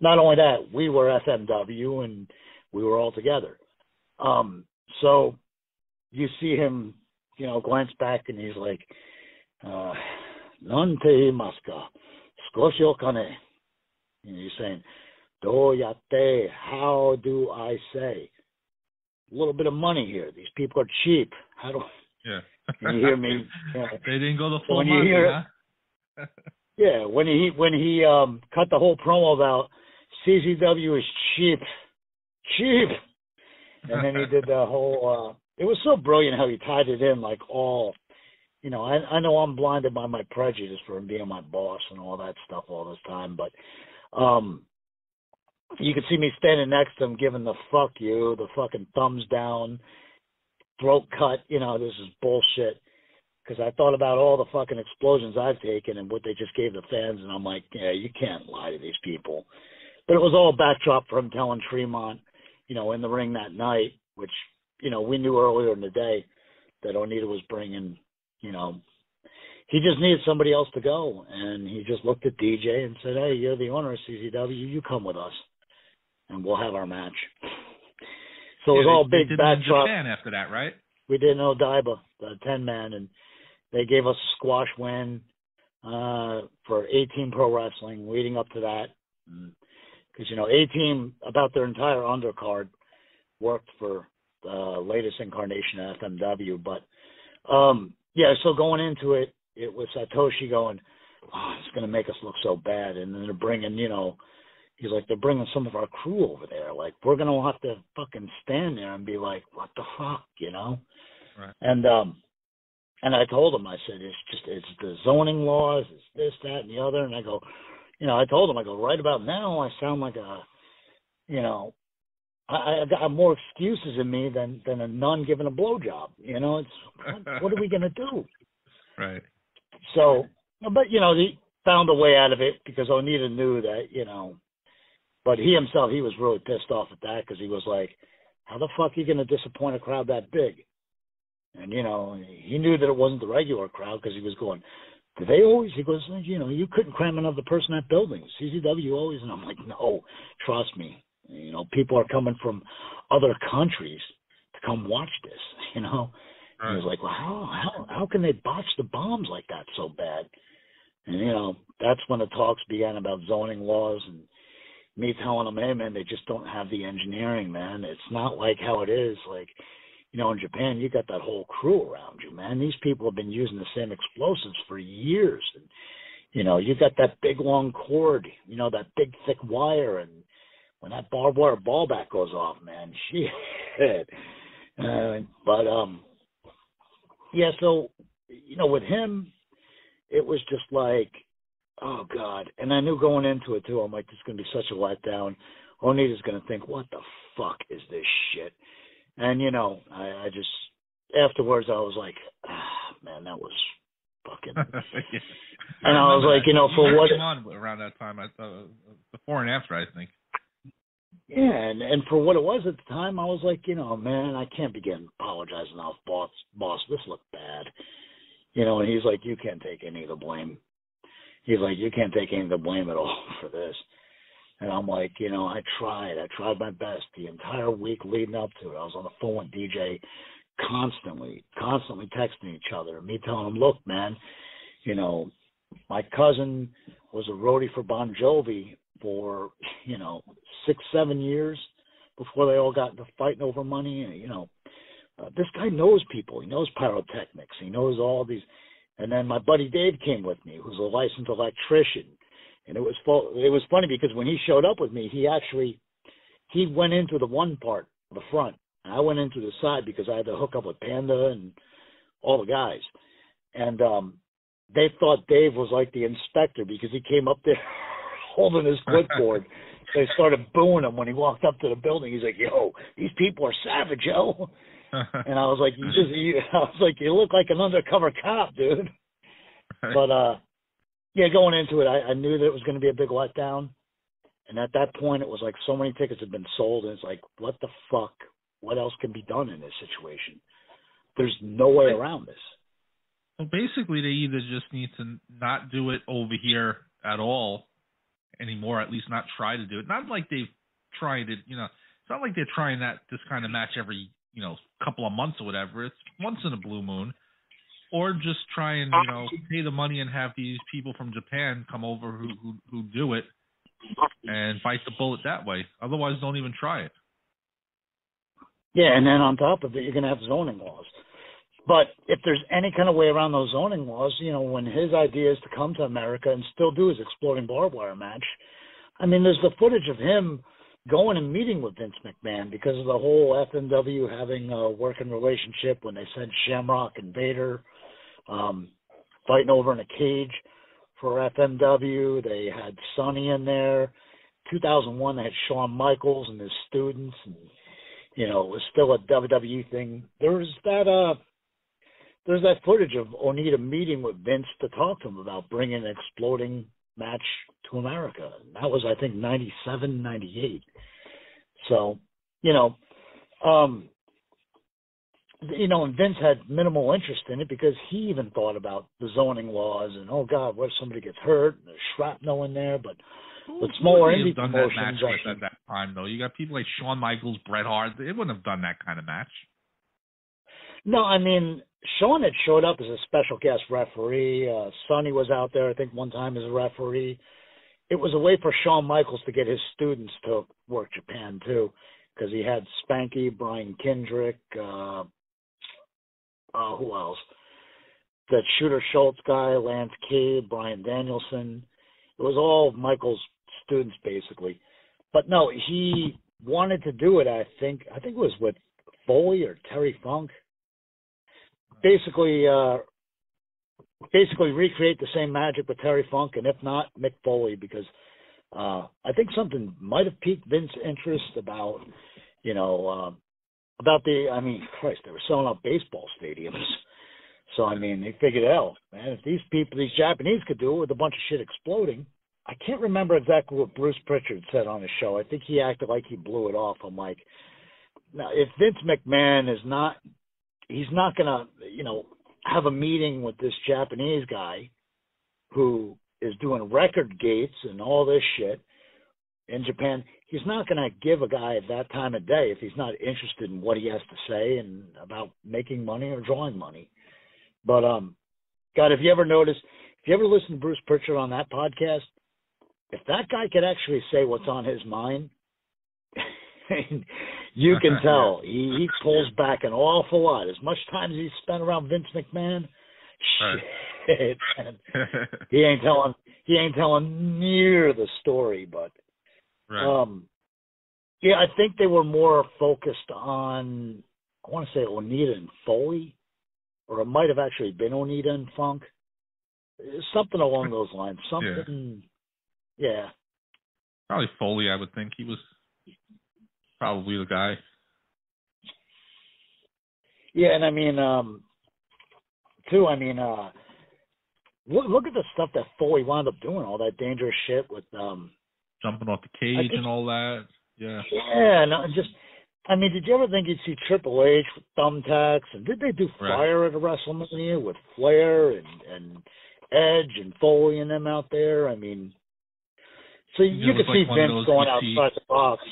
not only that, we were FMW and we were all together. Um, so you see him, you know, glance back and he's like, uh, "Non te maska, skoshi kane." And he's saying, "Do yatte, how do I say?" A little bit of money here. These people are cheap. How do Yeah. Can [laughs] you hear me? Yeah. [laughs] They didn't go the full when hear- huh? [laughs] Yeah, when he when he um cut the whole promo about CZW is cheap, cheap, and then he did the whole. uh It was so brilliant how he tied it in like all. You know, I I know I'm blinded by my prejudice for him being my boss and all that stuff all this time, but um you could see me standing next to him giving the fuck you, the fucking thumbs down, throat cut. You know, this is bullshit because I thought about all the fucking explosions I've taken and what they just gave the fans, and I'm like, yeah, you can't lie to these people. But it was all backdrop for him telling Tremont, you know, in the ring that night, which you know we knew earlier in the day that Onita was bringing, you know, he just needed somebody else to go, and he just looked at DJ and said, hey, you're the owner of CZW, you come with us, and we'll have our match. So it was all they- they big did it in backdrop Japan after that, right? we did no Odaiba, the ten man, and they gave us a squash win uh, for 18 Pro Wrestling leading up to that. Because you know, 18 about their entire undercard worked for the latest incarnation of FMW, but um, yeah. So going into it, it was Satoshi going, "Oh, it's going to make us look so bad," and then they're bringing you know he's like, they're bringing some of our crew over there. Like, we're gonna have to fucking stand there and be like, what the fuck, you know? Right. And um, and I told him, I said, it's just it's the zoning laws, it's this, that, and the other. And I go, you know, I told him, I go, right about now, I sound like a, you know, I, I got more excuses in me than than a nun giving a blowjob. You know, it's what, [laughs] what are we gonna do? Right. So, but you know, he found a way out of it because Onita knew that, you know, but he himself, he was really pissed off at that because he was like, how the fuck are you going to disappoint a crowd that big? And, you know, he knew that it wasn't the regular crowd because he was going, do they always, he goes, you know, you couldn't cram another person in that building. CZW always, and I'm like, no, trust me. You know, people are coming from other countries to come watch this, [laughs] you know. Right. He was like, well, how, how, how can they botch the bombs like that so bad? And, you know, that's when the talks began about zoning laws and me telling them, hey, man, they just don't have the engineering, man. It's not like how it is. Like, you know, in Japan, you got that whole crew around you, man. These people have been using the same explosives for years. And, you know, you got that big long cord, you know, that big thick wire. And when that barbed wire ball back goes off, man, [laughs] shit. Uh, but, um, yeah, so, you know, with him, it was just like, oh God. And I knew going into it too, I'm like, this is gonna be such a letdown. Onita's gonna think, what the fuck is this shit? And you know, I, I just afterwards I was like, ah, man, that was fucking. [laughs] yeah. And I, I was like, you know, for what? On around that time, I uh, before and after, I think. Yeah, and and for what it was at the time, I was like, you know, man, I can't begin apologizing now, boss. Boss, this looked bad. You know, and he's like, you can't take any of the blame. He's like, you can't take any of the blame at all [laughs] for this. And I'm like, you know, I tried. I tried my best the entire week leading up to it. I was on the phone with DJ constantly, constantly texting each other. Me telling him, look, man, you know, my cousin was a roadie for Bon Jovi for, you know, six, seven years before they all got into fighting over money. And, you know, uh, this guy knows people. He knows pyrotechnics. He knows all these. And then my buddy Dave came with me, who's a licensed electrician. And it was it was funny because when he showed up with me, he actually he went into the one part, the front, and I went into the side because I had to hook up with Panda and all the guys. And um they thought Dave was like the inspector because he came up there [laughs] holding his clipboard. [laughs] they started booing him when he walked up to the building. He's like, "Yo, these people are savage, yo." [laughs] and I was like, you just, you, I was like, you look like an undercover cop, dude. But uh, yeah, going into it, I, I knew that it was going to be a big letdown. And at that point, it was like so many tickets had been sold, and it's like, what the fuck? What else can be done in this situation? There's no way around this. Well, basically, they either just need to not do it over here at all anymore, at least not try to do it. Not like they've tried it, you know. It's not like they're trying that this kind of match every you know couple of months or whatever. It's once in a blue moon, or just try and you know pay the money and have these people from Japan come over who who, who do it and bite the bullet that way. Otherwise, don't even try it. Yeah, and then on top of it, you're going to have zoning laws. But if there's any kind of way around those zoning laws, you know, when his idea is to come to America and still do his exploding barbed wire match, I mean, there's the footage of him going and meeting with Vince McMahon because of the whole FMW having a working relationship when they sent Shamrock and Vader um, fighting over in a cage for FMW. They had Sonny in there. 2001, they had Shawn Michaels and his students, and you know it was still a WWE thing. There was that uh, there's that footage of Onita meeting with Vince to talk to him about bringing exploding match to America. And that was, I think, 97, 98. So, you know, um, you know, and Vince had minimal interest in it because he even thought about the zoning laws and oh God, what if somebody gets hurt and there's shrapnel in there? But Who with smaller indie done promotions, that match with at that time though, you got people like Shawn Michaels, Bret Hart. They wouldn't have done that kind of match. No, I mean Shawn had showed up as a special guest referee. Uh, Sonny was out there, I think, one time as a referee. It was a way for Shawn Michaels to get his students to work Japan too, because he had Spanky, Brian Kendrick, uh, uh, who else? That Shooter Schultz guy, Lance Cade, Bryan Danielson. It was all Michaels' students basically. But no, he wanted to do it. I think I think it was with Foley or Terry Funk. Basically, uh, basically recreate the same magic with Terry Funk, and if not, Mick Foley, because uh, I think something might have piqued Vince's interest about, you know, uh, about the. I mean, Christ, they were selling out baseball stadiums. So I mean, they figured, hell, man, if these people, these Japanese could do it with a bunch of shit exploding. I can't remember exactly what Bruce Pritchard said on his show. I think he acted like he blew it off. I'm like, now if Vince McMahon is not, he's not gonna, you know, have a meeting with this Japanese guy who is doing record gates and all this shit in Japan. He's not going to give a guy at that time of day if he's not interested in what he has to say and about making money or drawing money. But um, God, if you ever notice, if you ever listen to Bruce Pritchard on that podcast, if that guy could actually say what's on his mind, you [laughs] can tell he, he pulls back an awful lot. As much time as he spent around Vince McMahon, shit, [laughs] he ain't telling he ain't telling near the story. But right. um, yeah, I think they were more focused on I want to say Onita and Foley, or it might have actually been Onita and Funk, something along [laughs] those lines. Something, yeah. yeah. Probably Foley, I would think he was probably the guy. Yeah, and I mean, um, too. I mean, uh, look, look at the stuff that Foley wound up doing, all that dangerous shit with um, jumping off the cage think, and all that. Yeah. Yeah, no, just. I mean, did you ever think you'd see Triple H with thumbtacks? And did they do fire right. at a WrestleMania with Flair and and Edge and Foley and them out there? I mean, so you, you could like see Vince going outside the box.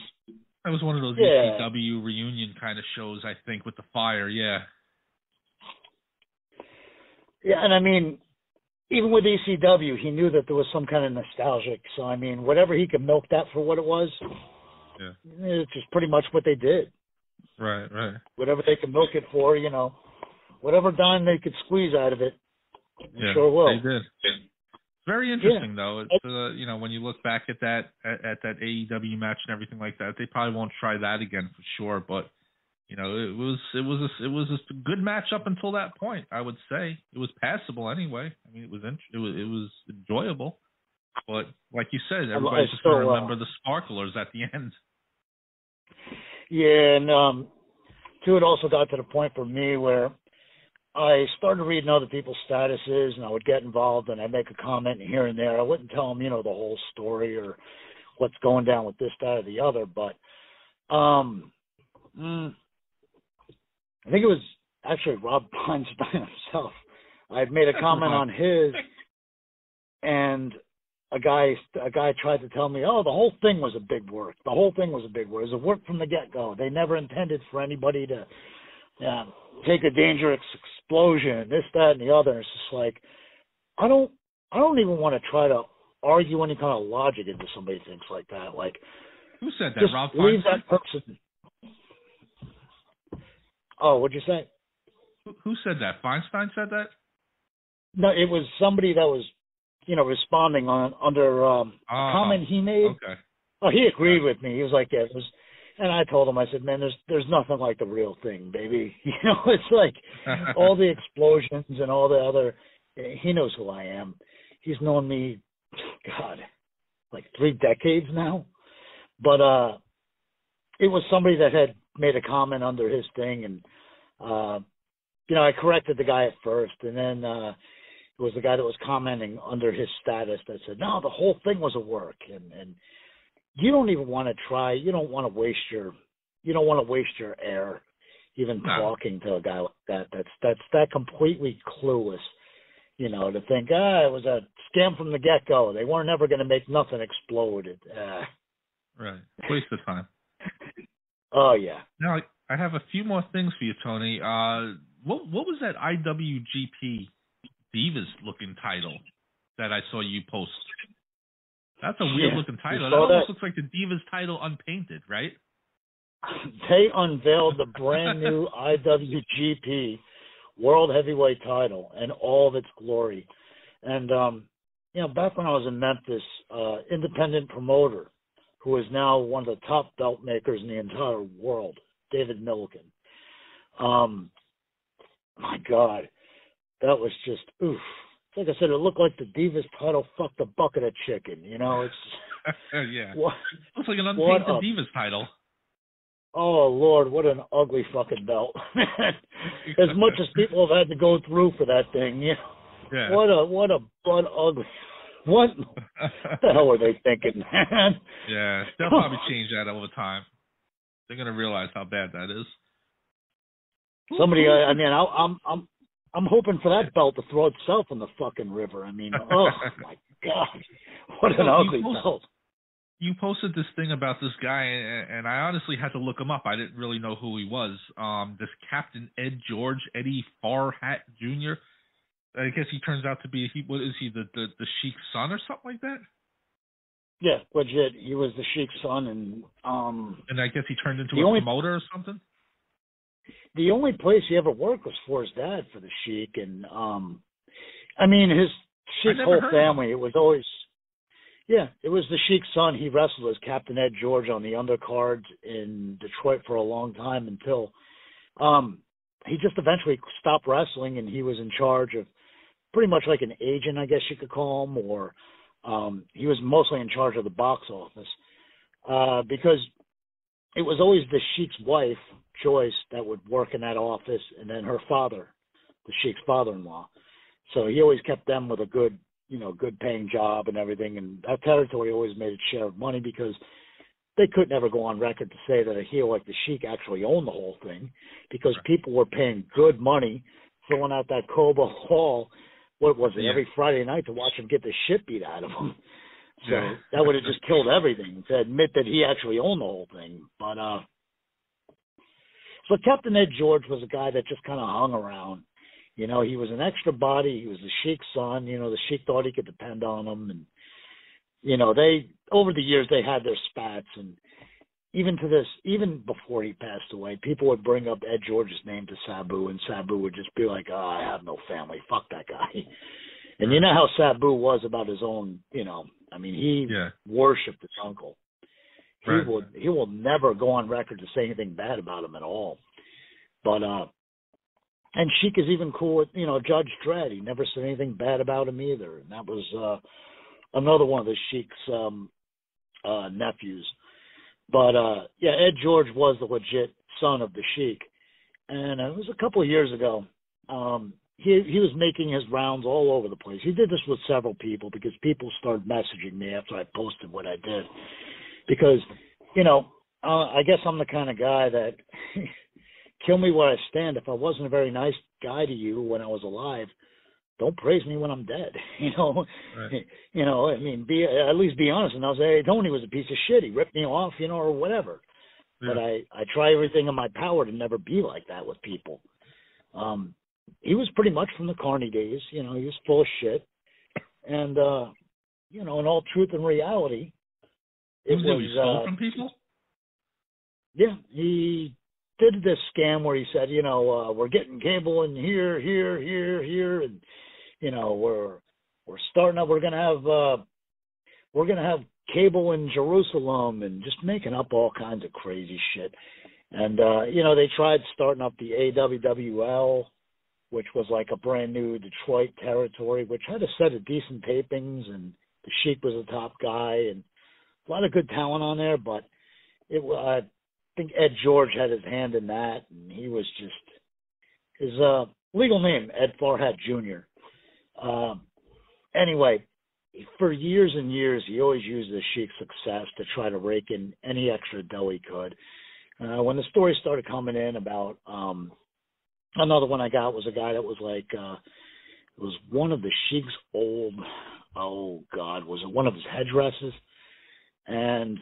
That was one of those yeah. ECW reunion kind of shows, I think, with the fire. Yeah. Yeah, and I mean, even with ECW, he knew that there was some kind of nostalgic. So I mean, whatever he could milk that for what it was, yeah, it's just pretty much what they did. Right, right. Whatever they could milk it for, you know, whatever dime they could squeeze out of it, yeah, sure will. They did. Very interesting yeah. though. It's, uh, you know, when you look back at that at, at that AEW match and everything like that, they probably won't try that again for sure. But you know, it was it was a, it was a good match up until that point. I would say it was passable anyway. I mean, it was it was it was enjoyable. But like you said, everybody's just gonna remember uh, the sparklers at the [laughs] end. Yeah, and um, too, it also got to the point for me where I started reading other people's statuses, and I would get involved, and I'd make a comment here and there. I wouldn't tell them, you know, the whole story or what's going down with this, that, or the other. But um, mm, I think it was actually Rob [laughs] Feinstein himself. I had made a comment on his, and a guy a guy tried to tell me, oh, the whole thing was a big work. The whole thing was a big work. It was a work from the get go. They never intended for anybody to uh, take a dangerous explosion, and this, that, and the other. It's just like I don't I don't even want to try to argue any kind of logic into somebody thinks like that. Like who said that? Just Rob leave that person. Oh, what'd you say? Who said that? Feinstein said that. No, it was somebody that was, you know, responding on under um, a oh, comment he made. Okay. Oh, he agreed with me. He was like, "Yeah, it was and I told him, I said, man, there's there's nothing like the real thing, baby. [laughs] You know, it's like all the explosions and all the other. He knows who I am. He's known me, God, like three decades now. But uh, it was somebody that had made a comment under his thing, and uh, you know, I corrected the guy at first, and then uh, it was the guy that was commenting under his status that said, no, the whole thing was a work, and and you don't even want to try. You don't want to waste your you don't want to waste your air even no. talking to a guy like that. That's that's that completely clueless. You know, to think ah it was a scam from the get go. They weren't ever going to make nothing explode. Uh, right, waste of time. [laughs] oh yeah. Now I have a few more things for you, Tony. Uh, what what was that IWGP Divas looking title that I saw you post? That's a weird yeah. looking title. That almost that? looks like the Divas title unpainted, right? [laughs] They unveiled the brand new [laughs] IWGP World Heavyweight title and all of its glory. And um you know, back when I was in Memphis, uh, independent promoter who is now one of the top belt makers in the entire world, David Millican. Um, my God, that was just oof. Like I said, it looked like the Divas title fucked a bucket of chicken. You know, it's [laughs] yeah. [laughs] What, Looks like an unpainted a- Divas title. oh Lord, what an ugly fucking belt. [laughs] as much as people have had to go through for that thing, you know, Yeah. what a what a butt ugly. What the hell were they thinking, man? yeah, they'll probably change that over time. They're gonna realize how bad that is. Somebody, I, I mean, I, I'm I'm I'm hoping for that belt to throw itself in the fucking river. I mean, [laughs] oh my god, [laughs] what an Well, ugly belt. You posted this thing about this guy, and, and I honestly had to look him up. I didn't really know who he was. Um, this Captain Ed George, Eddie Farhat Jr. I guess he turns out to be he. What is he? The the the Sheik's son or something like that? Yeah, legit. He was the Sheik's son, and um, And I guess he turned into a only- promoter or something. The only place he ever worked was for his dad for the Sheik, and um, I mean his Sheik's whole heard of him. family. It was always, yeah, it was the Sheik's son. He wrestled as Captain Ed George on the undercard in Detroit for a long time until, um, he just eventually stopped wrestling, and he was in charge of pretty much like an agent, I guess you could call him, or um, he was mostly in charge of the box office uh, because it was always the Sheik's wife, Joyce, that would work in that office, and then her father, the Sheik's father-in-law. So he always kept them with a good, you know, good paying job and everything. And that territory always made its share of money because they could never go on record to say that a heel like the Sheik actually owned the whole thing because people were paying good money filling out that Cobo [laughs] Hall. What was it? Yeah. Every Friday night to watch him get the shit beat out of him. So Yeah. that would have just killed everything to admit that he actually owned the whole thing. But uh so Captain Ed George was a guy that just kind of hung around. You know, he was an extra body. He was the Sheik's son. You know, the Sheik thought he could depend on him, and you know, they over the years they had their spats, and even to this, even before he passed away, people would bring up Ed George's name to Sabu, and Sabu would just be like, "Oh, I have no family. Fuck that guy." [laughs] And you know how Sabu was about his own. You know, I mean, he Yeah. worshipped his uncle. He Right. will he will never go on record to say anything bad about him at all. But uh and Sheik is even cool with, you know, Judge Dredd. He never said anything bad about him either. And that was uh another one of the Sheik's um uh nephews. But uh yeah, Ed George was the legit son of the Sheik. And uh, it was a couple of years ago. Um he he was making his rounds all over the place. He did this with several people because people started messaging me after I posted what I did. Because, you know, uh, I guess I'm the kind of guy that [laughs] kill me where I stand. If I wasn't a very nice guy to you when I was alive, don't praise me when I'm dead. [laughs] You know, Right. [laughs] you know. I mean, be at least be honest. And I'll say, hey, Tony was a piece of shit. He ripped me off, you know, or whatever. But I I try everything in my power to never be like that with people. Um, he was pretty much from the Carney days. You know, he was full of shit. And uh, you know, in all truth and reality, it was He stole uh, from people. yeah, he did this scam where he said, you know, uh, we're getting cable in here, here, here, here, and you know, we're we're starting up. We're gonna have uh, we're gonna have cable in Jerusalem, and just making up all kinds of crazy shit. And uh, you know, they tried starting up the AWWL, which was like a brand new Detroit territory, which had a set of decent tapings, and the Sheik was the top guy, and a lot of good talent on there, but it wa- I think Ed George had his hand in that, and he was just his uh, legal name Ed Farhat Jr. Um, anyway, for years and years, he always used the Sheik's success to try to rake in any extra dough he could. Uh, when the stories started coming in about um, another one I got was a guy that was like uh, it was one of the Sheik's old oh god was it one of his headdresses and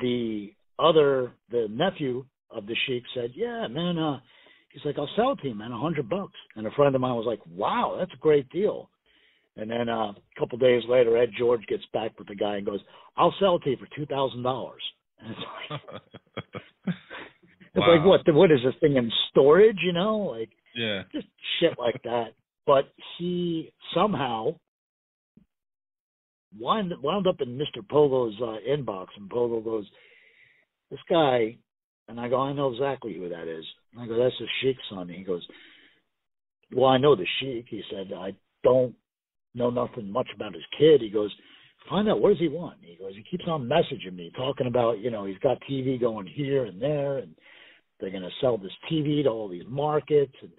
the other the nephew of the sheik said yeah man uh he's like i'll sell it to you man a hundred bucks. And a friend of mine was like wow that's a great deal. And then uh, a couple days later ed george gets back with the guy and goes i'll sell it to you for two thousand dollars. [laughs] And it's like it's like what the, what is this thing in storage you know? Like yeah. just shit like that. But he somehow wound wound up in Mr. Pogo's uh, inbox, and Pogo goes, "This guy," and I go, "I know exactly who that is." And I go, "That's the Sheik's son." And he goes, "Well, I know the Sheik." He said, "I don't know nothing much about his kid." He goes, "Find out what does he want." He goes, "He keeps on messaging me, talking about you know he's got TV going here and there, and they're going to sell this TV to all these markets." And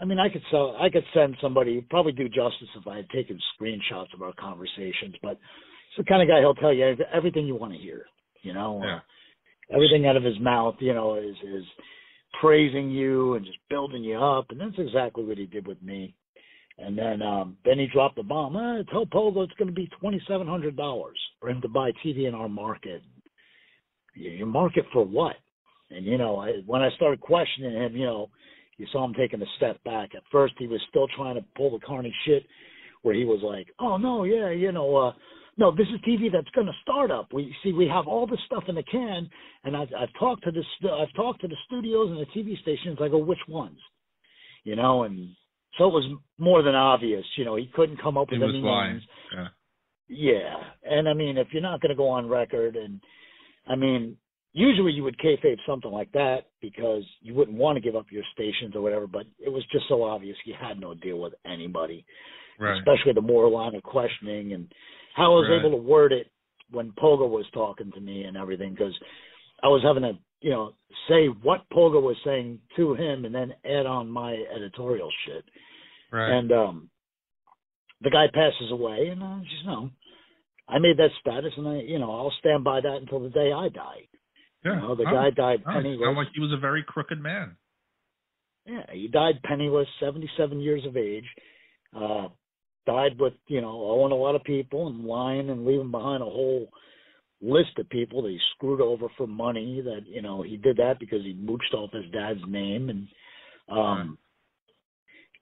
I mean, I could sell, I could send somebody, probably do justice if I had taken screenshots of our conversations, but it's the kind of guy he'll tell you everything you want to hear, you know, Yeah. everything out of his mouth, you know, is, is praising you and just building you up. And that's exactly what he did with me. And then, um, then he dropped the bomb. Eh, tell Pogo it's going to be $2,700 for him to buy TV in our market. Your your market for what? And, you know, I, when I started questioning him, you know, you saw him taking a step back. At first, he was still trying to pull the Carney shit, where he was like, "Oh no, yeah, you know, uh, no, this is TV that's going to start up. We see we have all this stuff in the can, and I've, I've talked to the I've talked to the studios and the TV stations. I go, which ones? You know, and so it was more than obvious. You know, he couldn't come up with any names. Yeah. Yeah, and I mean, if you're not going to go on record, and I mean, usually you would kayfabe something like that because you wouldn't want to give up your stations or whatever. But it was just so obvious he had no deal with anybody, Right. especially the moral line of questioning and how I was Right. able to word it when Pogo was talking to me and everything because I was having to, you know, say what Pogo was saying to him and then add on my editorial shit. Right. And um the guy passes away and I just know I made that status and I you know, I'll stand by that until the day I die. Yeah. You know, the Oh, guy died oh, penniless. like he was a very crooked man. Yeah, he died penniless, seventy seven years of age. Uh died with, you know, owing a lot of people and lying and leaving behind a whole list of people that he screwed over for money that, you know, he did that because he mooched off his dad's name and um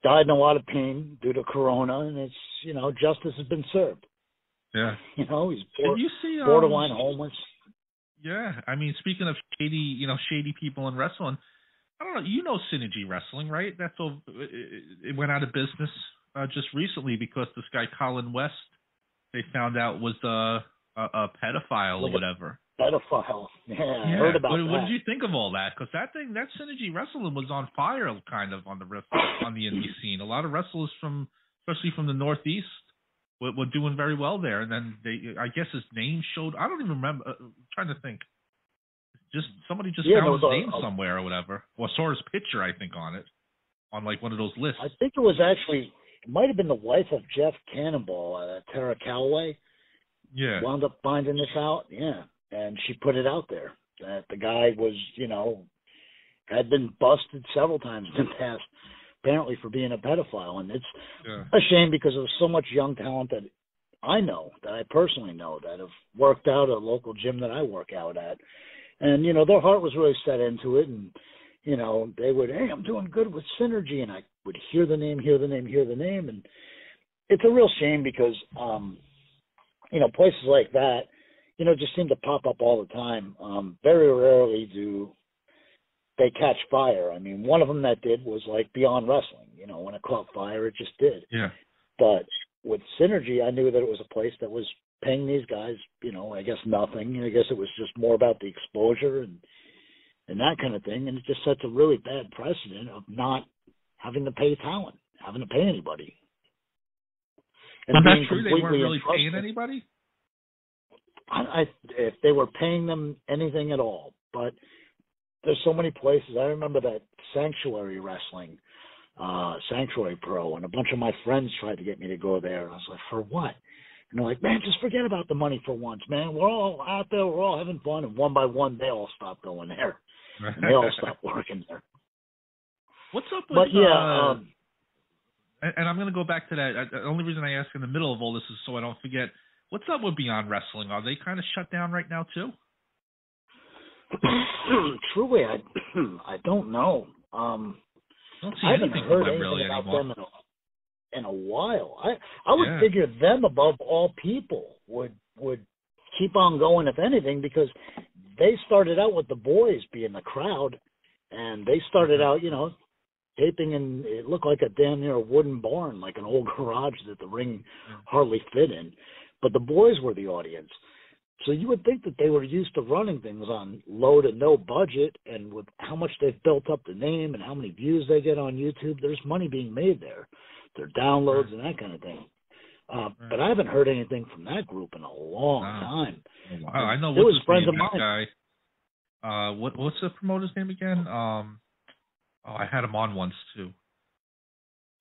died in a lot of pain due to corona and it's you know, justice has been served. Yeah. [laughs] You know, he's Did you see um, borderline homeless. Yeah, I mean, speaking of shady, you know, shady people in wrestling, I don't know. You know, Synergy Wrestling, right? That's all. It it went out of business uh, just recently because this guy Colin West, they found out was a a, a pedophile Like or whatever. Pedophile. [laughs] Yeah, I Yeah. heard about what, that. what did you think of all that? Because that thing, that Synergy Wrestling was on fire, kind of on the on the indie scene. A lot of wrestlers from, especially from the Northeast, were, were doing very well there. And then they, I guess his name showed. I don't even remember. Uh, I'm trying to think. Just somebody just Yeah, found there his name a- somewhere or whatever, or saw his picture, I think, on it, on like one of those lists. I think it was actually it might have been the wife of Jeff Cannonball, uh, Tara Calloway. yeah. wound up finding this out. Yeah, and she put it out there that the guy was, you know, had been busted several times in the past, apparently for being a pedophile. And it's yeah. a shame because there was so much young talent that I know, that I personally know, that have worked out at a local gym that I work out at, and you know, their heart was really set into it, and you know, they would, hey, I'm doing good with Synergy, and I would hear the name, hear the name, hear the name, and it's a real shame because, um, you know, places like that, you know, just seem to pop up all the time. Um, very rarely do they catch fire. I mean, one of them that did was like Beyond Wrestling. You know, when it caught fire, it just did. Yeah. But with Synergy, I knew that it was a place that was paying these guys, you know, I guess nothing. I guess it was just more about the exposure and and that kind of thing. And it just sets a really bad precedent of not having to pay talent, having to pay anybody. And Is that true? They weren't really paying anybody. I, I if they were paying them anything at all, but there's so many places. I remember that Sanctuary Wrestling, uh, Sanctuary Pro, and a bunch of my friends tried to get me to go there, and I was like, for what? And they're like, man, just forget about the money for once, man. We're all out there, we're all having fun, and one by one, they all stopped going there, and they all [laughs] stopped working there. What's up with? But yeah, uh, um, and, and I'm going to go back to that. Uh, The only reason I ask in the middle of all this is so I don't forget. What's up with Beyond Wrestling? Are they kind of shut down right now too? Truly, I [clears throat] I don't know. Um, I don't see I haven't heard anything really about anymore. them in a, in a while. I I would Yeah. figure them above all people would would keep on going if anything because they started out with the boys being the crowd, and they started out you know taping in it looked like a damn near a wooden barn like an old [laughs] garage that the ring hardly fit in. but the boys were the audience. So you would think that they were used to running things on low to no budget, and with how much they've built up the name and how many views they get on YouTube, there's money being made there. Their downloads and that kind of thing. Uh, But I haven't heard anything from that group in a long Wow. time. Wow, I know It what's was friends name, of mine. guy. Uh, what what's the promoter's name again? Um, oh, I had him on once too.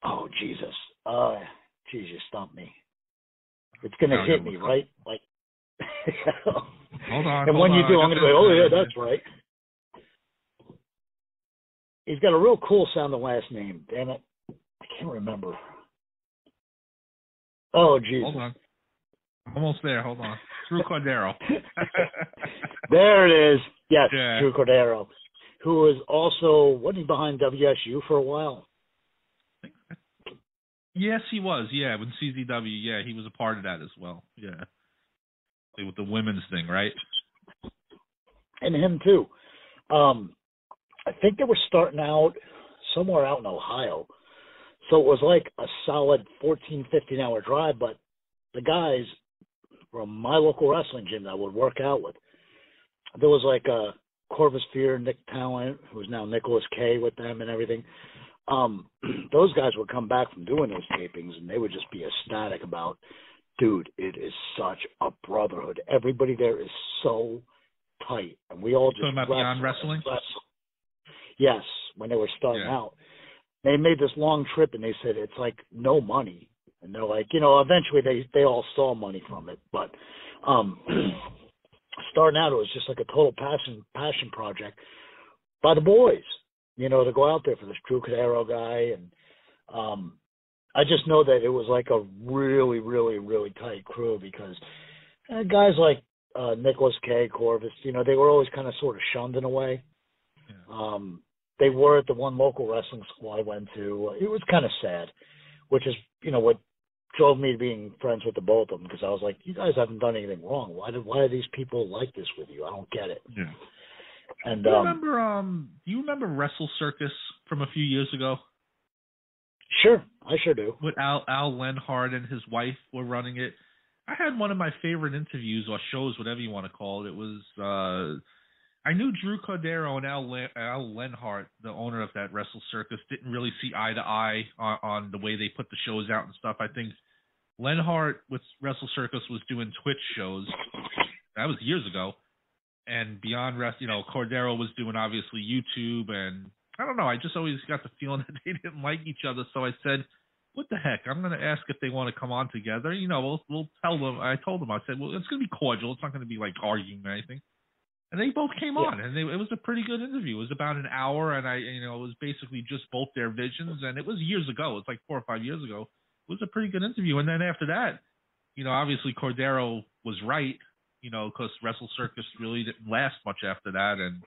Oh Jesus! Uh, geez, you stumped me. It's gonna No, hit me right, like. Hold on. and when you on, do, I'm gonna be, oh yeah, that's right. He's got a real cool sounding last name. Damn it, I can't remember. Oh Jesus! Hold on. Almost there. Hold on. Drew Cordeiro. [laughs] There it is. Yes, Yeah. Drew Cordeiro, who was also wasn't he behind WSU for a while? yes, he was. Yeah, with CZW. Yeah, he was a part of that as well. Yeah. With the women's thing, right? and him too. Um, I think they were starting out somewhere out in Ohio, so it was like a solid 14, 15 hour drive. But the guys from my local wrestling gym that I would work out with, there was like a Corvus Fear, Nick Talent, who's now Nicholas K with them and everything. Um, [clears throat] those guys would come back from doing those tapings and they would just be ecstatic about, dude, it is such a brotherhood. Everybody there is so tight, and we all just Talking about Beyond Wrestling? wrestle. Yes, when they were starting Yeah. out, they made this long trip, and they said it's like no money, and they're like, you know, eventually they they all saw money from it, but um, [clears throat] starting out it was just like a total passion passion project by the boys, you know, to go out there for this Drew Cordeiro guy, and um, I just know that it was like a really, really, really tight crew because uh, guys like uh, Nicholas K. Corvus, you know, they were always kind of sort of shunned in a way. Um, they were at the one local wrestling school I went to. It was kind of sad, which is, you know, what drove me to being friends with the both of them because I was like, you guys haven't done anything wrong. Why did why are these people like this with you? I don't get it. Yeah. And Do you um, remember um do you remember Wrestle Circus from a few years ago? Sure, I sure do. With Al Al Lenhart and his wife were running it. I had one of my favorite interviews or shows, whatever you want to call it. It was uh I knew Drew Cordeiro and Al, Len- Al Lenhart, the owner of that Wrestle Circus, didn't really see eye to eye on, on the way they put the shows out and stuff. I think Lenhart with Wrestle Circus was doing Twitch shows. That was years ago. And Beyond Rest, you know, Cordeiro was doing obviously YouTube. And I don't know. I just always got the feeling [laughs] that they didn't like each other. So I said, what the heck? I'm going to ask if they want to come on together. You know, we'll, we'll tell them. I told them, I said, well, it's going to be cordial. It's not going to be like arguing or anything. And they both came Yeah. on, and they, it was a pretty good interview. It was about an hour, and I, you know, it was basically just both their visions. And it was years ago. It's like four or five years ago. It was a pretty good interview. And then after that, you know, obviously Cordeiro was right, you know, because Wrestle Circus really didn't last much after that, and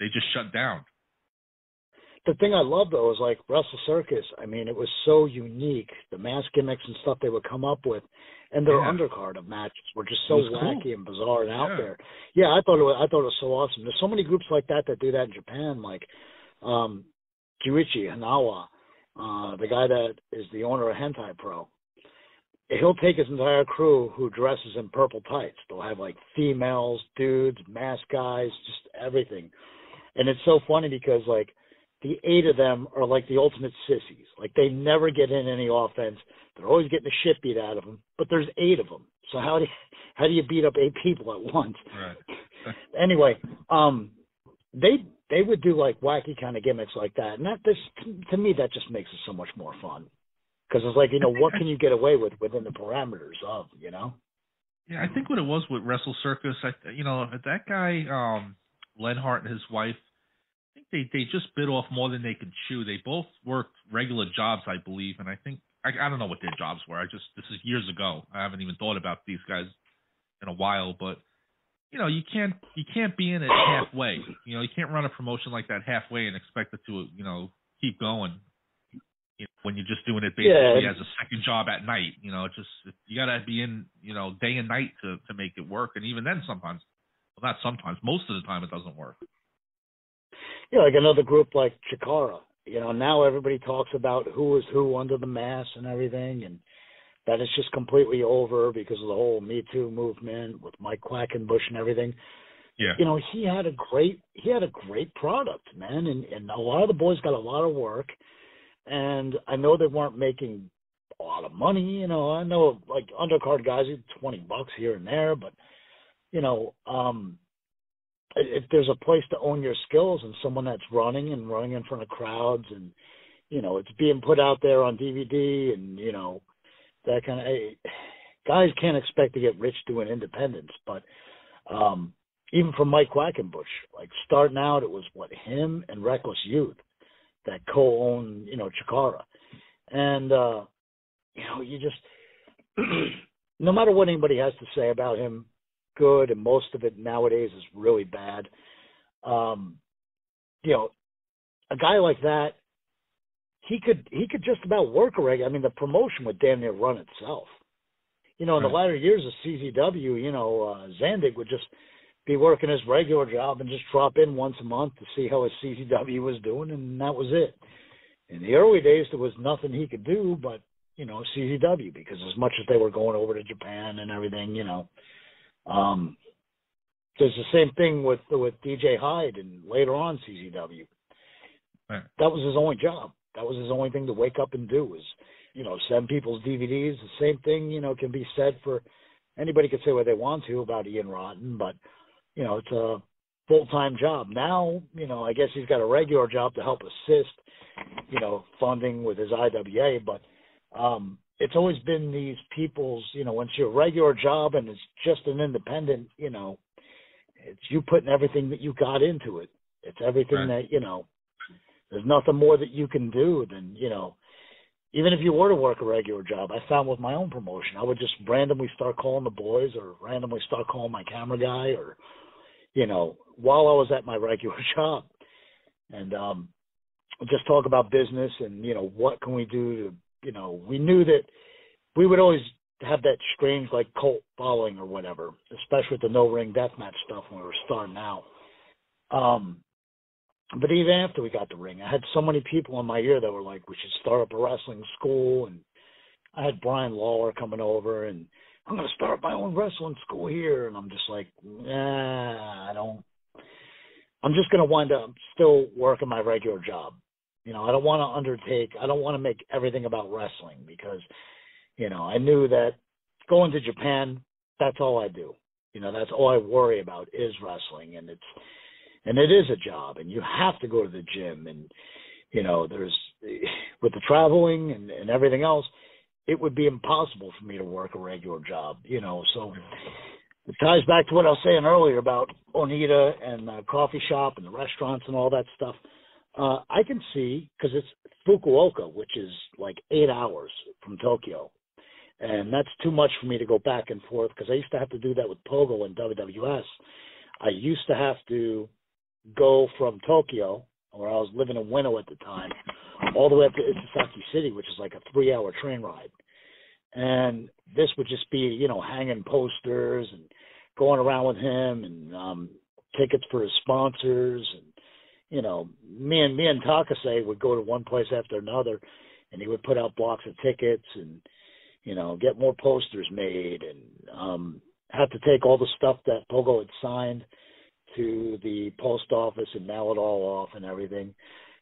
they just shut down. The thing I love though is like Wrestle Circus. I mean, it was so unique. The mask gimmicks and stuff they would come up with, and their Yeah. undercard of matches were just so was cool. wacky and bizarre and out there. Yeah, I thought it was, I thought it was so awesome. There's so many groups like that that do that in Japan, like um, Kiwichi Hanawa, uh, the guy that is the owner of Hentai Pro. He'll take his entire crew who dresses in purple tights. They'll have like females, dudes, mask guys, just everything. And it's so funny because like the eight of them are like the ultimate sissies. Like they never get in any offense. They're always getting the shit beat out of them. But there's eight of them. So how do you, [laughs] how do you beat up eight people at once? Right. [laughs] Anyway, um, they they would do like wacky kind of gimmicks like that, and that this to me that just makes it so much more fun. Because it's like you know what can you get away with within the parameters of you know. Yeah, I think what it was with Wrestle Circus, I, you know, that guy um Lenhart and his wife, I think they they just bit off more than they could chew. They both worked regular jobs, I believe, and I think I, I don't know what their jobs were. I just this is years ago. I haven't even thought about these guys in a while, but you know, you can't you can't be in it halfway. You know, you can't run a promotion like that halfway and expect it to you know keep going. You know, when you're just doing it basically Yeah. as a second job at night, you know, just you gotta be in, you know, day and night to to make it work. And even then, sometimes, well, not sometimes, most of the time, it doesn't work. Yeah, like another group like Chikara. You know, now everybody talks about who is who under the mask and everything, and that it's just completely over because of the whole Me Too movement with Mike Quackenbush and everything. Yeah. You know, he had a great he had a great product, man, and and a lot of the boys got a lot of work, and I know they weren't making a lot of money. You know, I know like undercard guys, twenty bucks here and there, but you know, um, if there's a place to own your skills and someone that's running and running in front of crowds and you know it's being put out there on DVD and you know that kind of guys can't expect to get rich doing independence but um even for Mike Quackenbush like starting out it was what him and Reckless Youth that co-own you know Chikara. And uh you know you just [clears throat] no matter what anybody has to say about him good, and most of it nowadays is really bad. Um, you know, a guy like that, he could he could just about work a regular. I mean, the promotion would damn near run itself. You know, in right. the latter years of CZW, you know, uh, Zandig would just be working his regular job and just drop in once a month to see how his CZW was doing, and that was it. In the early days, there was nothing he could do but you know CZW because as much as they were going over to Japan and everything, you know, um, there's the same thing with with DJ Hyde and later on CZW. Right. That was his only job. That was his only thing to wake up and do was, you know, send people's DVDs. The same thing, you know, can be said for anybody could say what they want to about Ian Rotten, but you know, it's a full time job. Now, you know, I guess he's got a regular job to help assist, you know, funding with his IWA, but um it's always been these people's, you know, once you're a regular job and it's just an independent, you know, it's you putting everything that you got into it. It's everything right. that, you know, there's nothing more that you can do than, you know, even if you were to work a regular job, I found with my own promotion, I would just randomly start calling the boys or randomly start calling my camera guy or, you know, while I was at my regular [laughs] job and, um, just talk about business and, you know, what can we do to you know, we knew that we would always have that strange like cult following or whatever, especially with the no ring deathmatch stuff when we were starting out. Um, but even after we got the ring, I had so many people in my ear that were like, "We should start up a wrestling school," and I had Brian Lawler coming over, and I'm going to start my own wrestling school here, and I'm just like, nah, I don't. I'm just going to wind up still working my regular job. You know, I don't want to undertake, I don't want to make everything about wrestling because, you know, I knew that going to Japan, that's all I do. You know, that's all I worry about is wrestling and it's, and it is a job and you have to go to the gym and, you know, there's, [sighs] with the traveling and, and everything else, it would be impossible for me to work a regular job, you know, so it ties back to what I was saying earlier about Onita and the coffee shop and the restaurants and all that stuff uh, I can see because it's Fukuoka, which is like eight hours from Tokyo, and that's too much for me to go back and forth because I used to have to do that with Pogo and WWS. I used to have to go from Tokyo, where I was living in Ueno at the time, all the way up to Isesaki City, which is like a three-hour train ride. And this would just be, you know, hanging posters and going around with him and um tickets for his sponsors and you know, me and me and Takase would go to one place after another, and he would put out blocks of tickets and you know get more posters made and um have to take all the stuff that Pogo had signed to the post office and mail it all off and everything,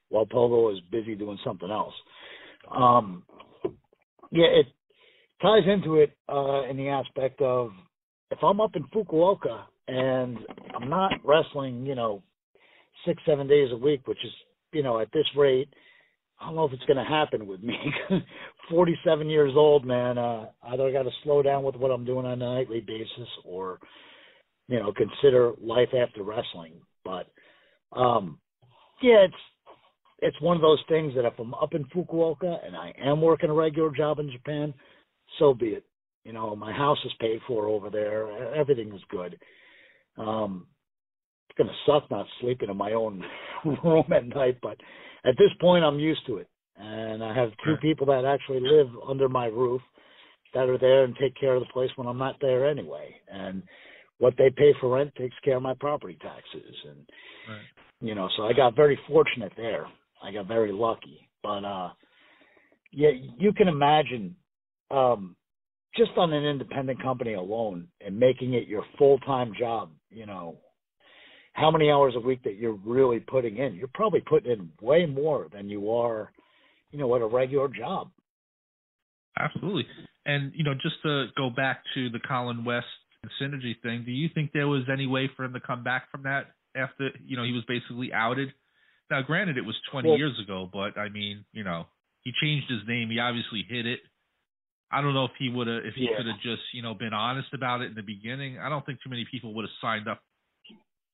while Pogo was busy doing something else. Um, yeah, it ties into it uh, in the aspect of if I'm up in Fukuoka and I'm not wrestling, you know, six, seven days a week, which is, you know, at this rate, I don't know if it's going to happen with me. [laughs] 47 years old, man. Uh, either I got to slow down with what I'm doing on a nightly basis, or you know, consider life after wrestling. But um, yeah, it's it's one of those things that if I'm up in Fukuoka and I am working a regular job in Japan, so be it. You know, my house is paid for over there. Everything is good. Um, going to suck not sleeping in my own [laughs] room at night, but at this point, I'm used to it. And I have two people that actually live under my roof that are there and take care of the place when I'm not there anyway. And what they pay for rent takes care of my property taxes. And, right. you know, so I got very fortunate there. I got very lucky. But, uh, yeah, you can imagine, um, just on an independent company alone and making it your full time job, you know, how many hours a week that you're really putting in. You're probably putting in way more than you are, you know, at a regular job. Absolutely. And, you know, just to go back to the Colin West synergy thing, do you think there was any way for him to come back from that after, you know, he was basically outed? Now, granted, it was 20 well, years ago, but I mean, you know, he changed his name. He obviously hid it. I don't know if he would have, if he yeah. could have just, you know, been honest about it in the beginning. I don't think too many people would have signed up,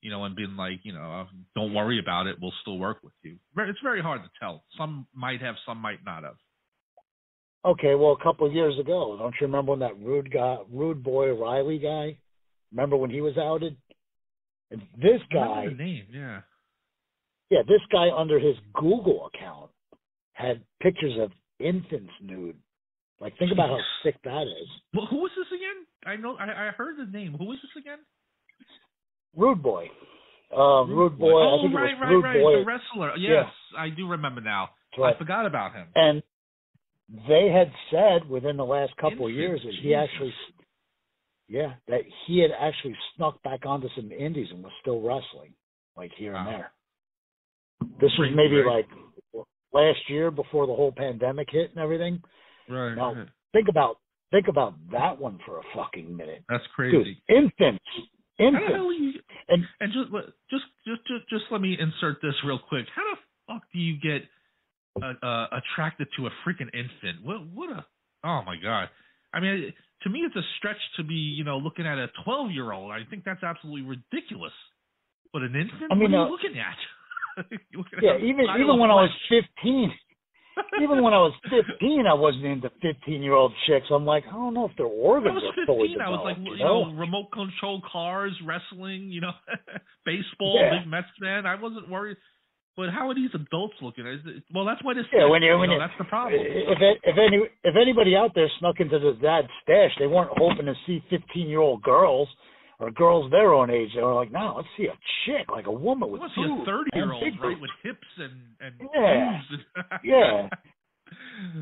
you know, and been like, you know, uh, don't worry about it. We'll still work with you. It's very hard to tell. Some might have, some might not have. Okay, well, a couple of years ago, don't you remember when that rude guy, rude boy Riley guy? Remember when he was outed? And this guy, name, yeah, yeah, this guy under his Google account had pictures of infants nude. Like, think about how sick that is. Well, who was this again? I know, I, I heard the name. Who was this again? Rude boy. Um, rude, boy. Oh, I think right, right, rude right. boy. The wrestler. Yes, yeah. I do remember now. Right. I forgot about him. And they had said within the last couple of years that he Jesus. actually, yeah, that he had actually snuck back onto some indies and was still wrestling, like here wow. and there. This was maybe great. like last year before the whole pandemic hit and everything. Right. Now right. think about think about that one for a fucking minute. That's crazy. Dude, infants. How Infants. the hell you, And and just just just just just let me insert this real quick. How the fuck do you get uh, uh, attracted to a freaking infant? What what a oh my god! I mean, to me, it's a stretch to be you know looking at a twelve year old. I think that's absolutely ridiculous. But an infant? I mean, what are uh, you looking at? [laughs] Looking yeah, at even even when I was fifteen, even when I was fifteen, I wasn't into fifteen-year-old chicks. I'm like, I don't know if their When organs I was are fully 15, I was like, developed. you know, remote control cars, wrestling, you know, [laughs] baseball, Yeah. big Mets fan. I wasn't worried. But how are these adults looking? Is it, well, that's why this. Yeah, when you when know, that's the problem. If it, if any if anybody out there snuck into the dad's stash, they weren't hoping to see fifteen-year-old girls or girls their own age. They were like, no, let's see a chick, like a woman with Well, see a thirty-year-old, right, with hips and and Yeah. [laughs] Yeah.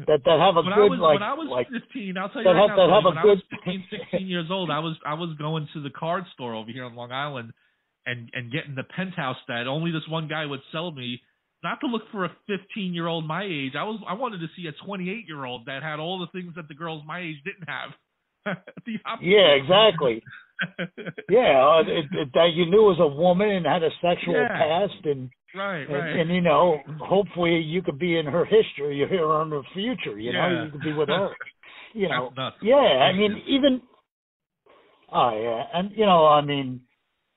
that that have a when good I was like when I was like 15, I'll tell you that right have- now, that have when a I was good- 15, 16 years old, I was I was going to the card store over here on Long Island and and getting the penthouse that only this one guy would sell me. Not to look for a 15 year old my age. I was I wanted to see a 28 year old that had all the things that the girls my age didn't have. [laughs] the yeah, exactly. [laughs] Yeah, [laughs] uh, it, it, that you knew was a woman and had a sexual Yeah. past, and, right, and right. and you know, hopefully you could be in her history, you hear her in the future. You know, Yeah. you could be with her. [laughs] You know, yeah. I mean, even oh yeah, and you know, I mean,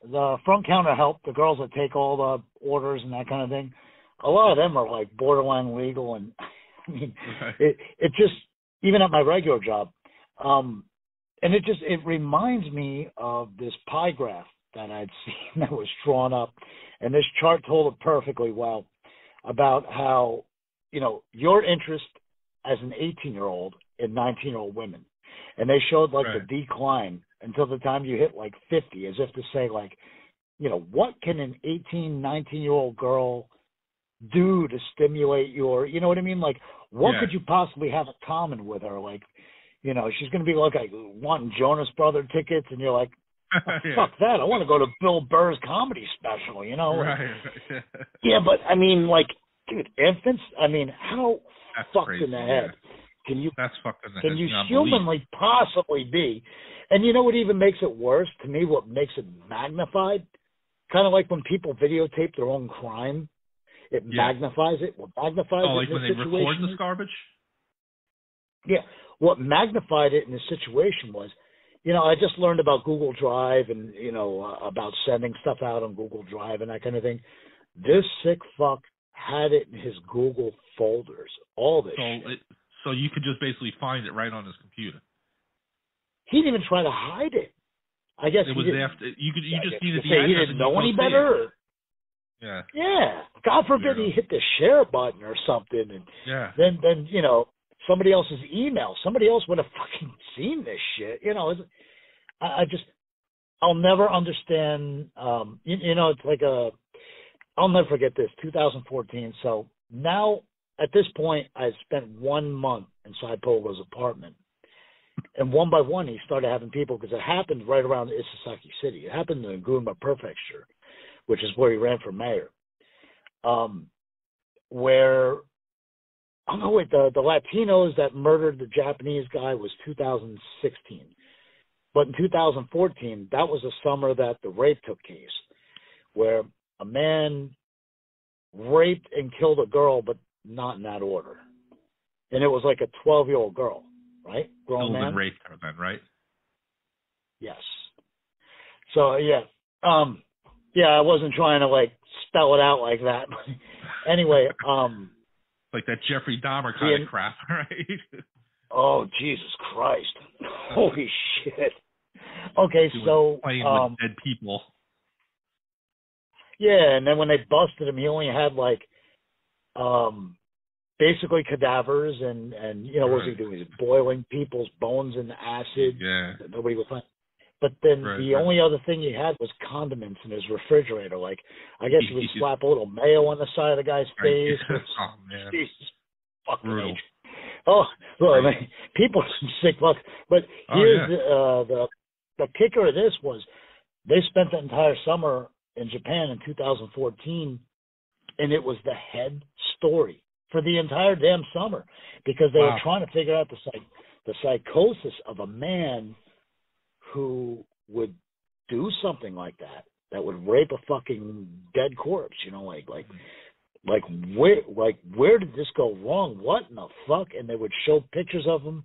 the front counter help, the girls that take all the orders and that kind of thing. A lot of them are like borderline legal, and I mean, Right. it it just even at my regular job um and it just it reminds me of this pie graph that i'd [laughs] seen that was drawn up and this chart told it perfectly well about how you know your interest as an 18 year old in 19 year old women and they showed like Right. the decline until the time you hit like 50 as if to say like you know what can an 18 19 year old girl do to stimulate your you know what i mean like what Yeah. could you possibly have in common with her like you know she's going to be like, like wanting jonas brother tickets and you're like [laughs] oh, Yeah. fuck that i want to go to bill burr's comedy special you know Right. right. [laughs] yeah but i mean like dude infants i mean how That's fucked crazy, in the head can you That's fucking. can you humanly possibly be? And you know what even makes it worse to me? What makes it magnified? Kind of like when people videotape their own crime, it Yeah. magnifies it. What magnifies Oh, it like when they record situation? this garbage. Yeah. What magnified it in the situation was, you know, I just learned about Google Drive and you know uh, about sending stuff out on Google Drive and that kind of thing. This sick fuck had it in his Google folders. All this. So it, so you could just basically find it right on his computer. He didn't even try to hide it. I guess It was after you could you I just needed to say he didn't know any go see it. better. Yeah, Yeah. God forbid he hit the share button or something, and yeah. then then you know somebody else's email. Somebody else would have fucking seen this shit. You know, I, I just I'll never understand. Um, you, you know, it's like a I'll never forget this. 2014. So now at this point, I spent one month inside Pogo's apartment, and one by one, he started having people because it happened right around Isesaki City. It happened in Gunma Prefecture, which is where he ran for mayor. Um, where oh no, wait, the the Latinos that murdered the Japanese guy was 2016, but in 2014, that was the summer that the rape took place, where a man raped and killed a girl, but not in that order, and it was like a 12 year old girl, right? Grown man. raped her then, right? Yes. So yeah, um, yeah, I wasn't trying to like spell it out like that. [laughs] anyway, um, Like that Jeffrey Dahmer kind Yeah. of crap, [laughs] right? oh Jesus Christ, [laughs] holy shit. Okay, Doing- so playing um, with dead people. yeah, and then when they busted him, he only had like, um, basically cadavers and and you know what was he doing? He was boiling people's bones in acid. Yeah. nobody would find. But then Right, the right. only other thing he had was condiments in his refrigerator. Like I guess he would slap a little mayo on the side of the guy's Right. [laughs] face. oh man. Jesus fucking. Oh, look, I mean, people are some sick fuck. But Oh, here's yeah. the, uh, the the kicker of this was they spent the entire summer in Japan in 2014, and it was the head story for the entire damn summer because they were trying to figure out the psych the psychosis of a man who would do something like that that would rape a fucking dead corpse you know like like like where like where did this go wrong what in the fuck and they would show pictures of him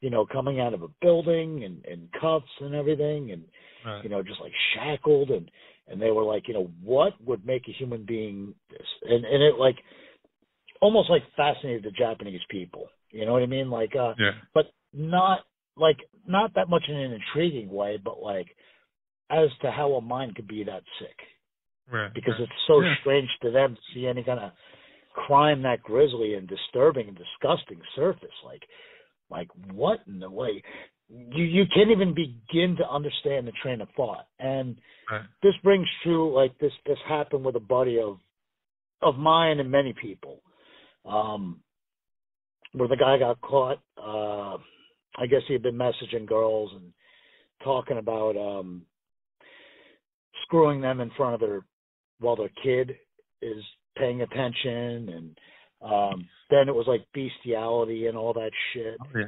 you know coming out of a building and and cuffs and everything and Right. you know just like shackled and and they were like you know what would make a human being this and and it like almost like fascinated the japanese people you know what i mean like uh Yeah. but not like not that much in an intriguing way but like as to how a mind could be that sick Right. because right. it's so Yeah. strange to them to see any kind of crime that grisly and disturbing and disgusting surface like like what in the way you you can't even begin to understand the train of thought and Right. this brings true like this this happened with a buddy of of mine and many people um where the guy got caught uh i guess he had been messaging girls and talking about um screwing them in front of their while their kid is paying attention and um then it was like bestiality and all that shit Oh, yeah.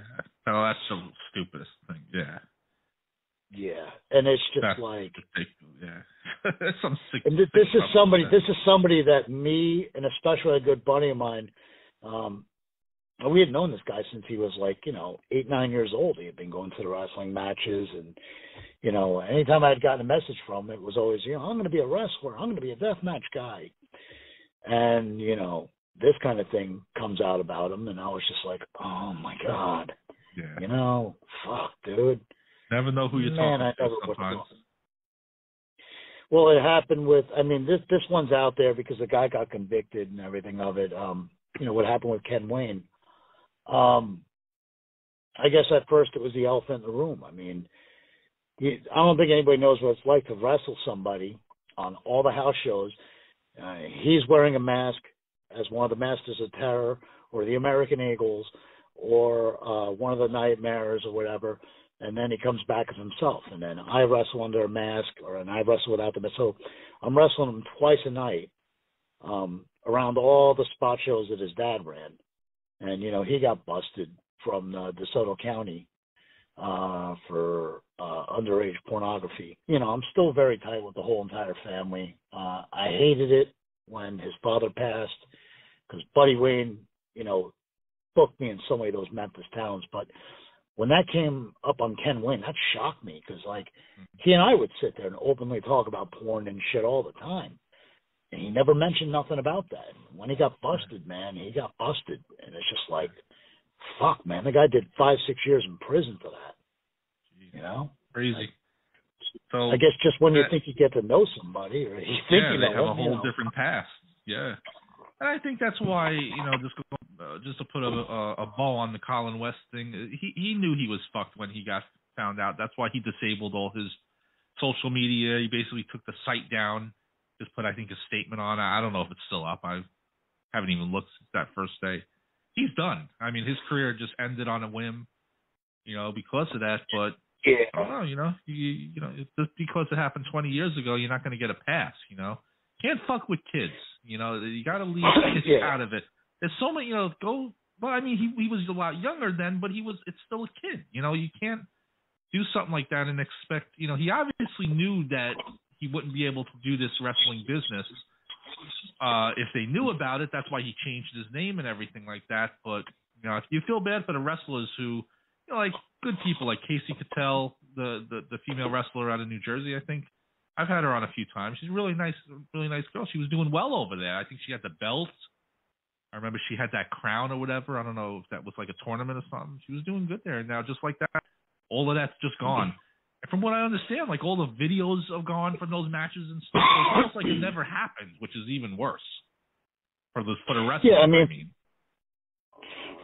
No, that's the stupidest thing. Yeah. yeah and it's just That's like. Yeah. [laughs] Some sick. And this, this is somebody. that. This is somebody that me and especially a good buddy of mine. Um, we had known this guy since he was like you know eight nine years old. He had been going to the wrestling matches, and you know anytime I had gotten a message from him, it was always you know I'm going to be a wrestler. I'm going to be a death match guy. And you know this kind of thing comes out about him, and I was just like, oh my god, Yeah. you know, fuck, dude. Never know who you're Man, talking I to sometimes. Well, it happened with. I mean, this this one's out there because the guy got convicted and everything of it. Um, you know what happened with Ken Wayne. Um, I guess at first it was the elephant in the room. I mean, I don't think anybody knows what it's like to wrestle somebody on all the house shows. Uh, he's wearing a mask as one of the Masters of Terror or the American Eagles or uh, one of the Nightmares or whatever and then he comes back as himself. And then I wrestle under a mask, or and I wrestle without the mask. So I'm wrestling him twice a night um, around all the spot shows that his dad ran. And you know he got busted from uh, DeSoto County uh, for uh, underage pornography. You know I'm still very tight with the whole entire family. Uh, I hated it when his father passed because Buddy Wayne, you know, booked me in so many of those Memphis towns, but when that came up on Ken Wayne, that shocked me because like he and I would sit there and openly talk about porn and shit all the time, and he never mentioned nothing about that. When he got busted, man, he got busted, and it's just like, fuck, man, the guy did five, six years in prison for that. You know, Crazy. So I guess just when you think you get to know somebody, or you think yeah, you they know have a them, you whole know. different past. Yeah, and I think that's why you know just uh, just to put a, a a bow on the Colin West thing. uh, He he knew he was fucked when he got found out. That's why he disabled all his social media. He basically took the site down. Just put I think a statement on. it. I don't know if it's still up. I haven't even looked since that first day. He's done. I mean, his career just ended on a whim. you know, because of that. But Yeah. I don't know, you know, you you know, it's just because it happened 20 years ago, you're not going to get a pass. You know, can't fuck with kids. You know, you got to leave kids [laughs] Yeah. out of it. There's so many, you know, go. Well, I mean, he he was a lot younger then, but he was. It's still a kid. You know, you can't do something like that and expect. You know, he obviously knew that he wouldn't be able to do this wrestling business. Uh, if they knew about it, that's why he changed his name and everything like that. But you know, if you feel bad for the wrestlers who, you know, like good people like Kasey Catal, the, the the female wrestler out of New Jersey, I think. I've had her on a few times. She's a really nice, really nice girl. She was doing well over there. I think she had the belt. I remember she had that crown or whatever. I don't know if that was like a tournament or something. She was doing good there. And now, just like that, all of that's just gone. From what I understand, like all the videos have gone from those matches and stuff. It's almost like it never happened, which is even worse for the for the wrestlers. Yeah, I mean- I mean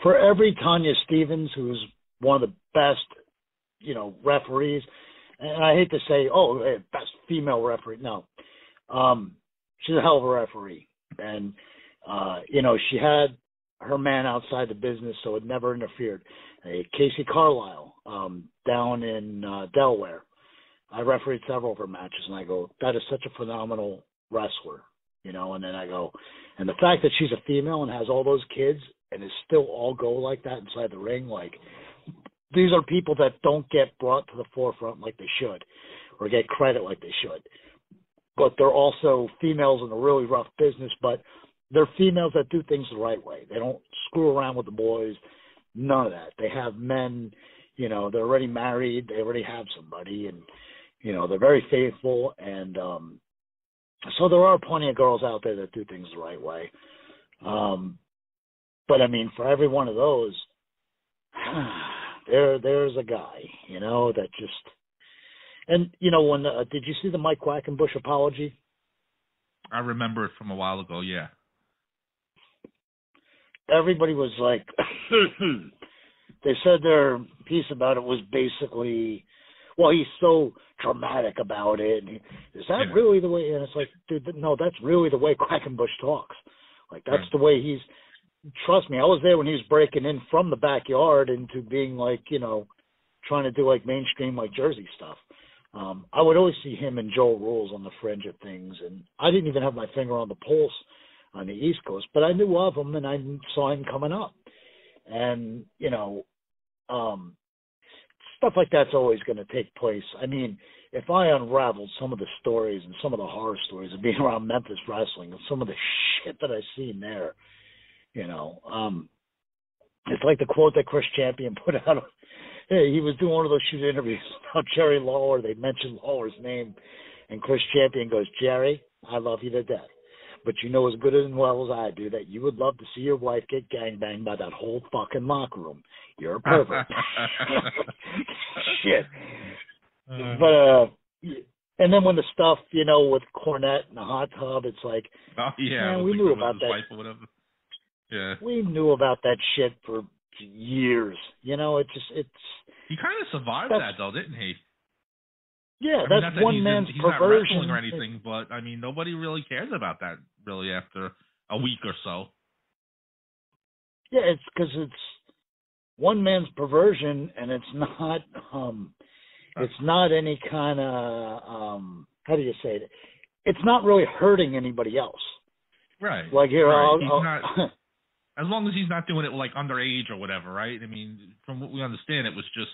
for every Tanya Stevens, who's one of the best, you know, referees, and I hate to say, oh, eh, best female referee. No, um, she's a hell of a referee, and uh, you know, she had her man outside the business, so it never interfered. Hey, Casey Carlisle, um, down in uh, Delaware, I refereed several of her matches, and I go, that is such a phenomenal wrestler, you know. And then I go, and the fact that she's a female and has all those kids and is still all go like that inside the ring, like these are people that don't get brought to the forefront like they should, or get credit like they should. But they're also females in a really rough business, but they're females that do things the right way. They don't screw around with the boys. None of that. They have men, you know, they're already married, they already have somebody and you know, they're very faithful and um so there are plenty of girls out there that do things the right way. Um but I mean for every one of those [sighs] there there's a guy, you know, that just and you know when uh, did you see the Mike Quackenbush apology? I remember it from a while ago. Yeah. Everybody was like [coughs] they said their piece about it was basically well he's so dramatic about it and he, is that Yeah. really the way and it's like dude no that's really the way [laughs] Quackenbush talks like that's Right. the way he's trust me I was there when he was breaking in from the backyard into being like you know trying to do like mainstream like Jersey stuff um I would always see him and Joe Rules on the fringe of things and I didn't even have my finger on the pulse on the East Coast, but I knew of him and I saw him coming up. And, you know, um, stuff like that's always going to take place. I mean, if I unraveled some of the stories and some of the horror stories of being [laughs] around Memphis wrestling and some of the shit that I've seen there, you know, um, it's like the quote that Chris Champion [laughs] put out. Hey, he was doing one of those shoot interviews [laughs] about Jerry Lawler. They mentioned Lawler's name, and Chris Champion goes, "Jerry, I love you to death, but you know as good and well as I do that you would love to see your wife get gangbanged by that whole fucking locker room. You're a pervert." [laughs] Shit. Uh, But uh, and then when the stuff, you know, with Cornette and the hot tub, it's like oh yeah. Man, we knew about that. wife or whatever. Yeah. we knew about that shit for years. You know, it just it's He kind of survived that though, didn't he? Yeah, I mean, not that's that one he's, man's he's not perversion. wrestling or anything, but I mean, nobody really cares about that really after a week or so. Yeah, it's because it's one man's perversion, and it's not um, it's not any kind of um, how do you say it? It's not really hurting anybody else. Right. Like here, Right. I'll, He's I'll- not- [laughs] As long as he's not doing it like underage or whatever, right? I mean, from what we understand, it was just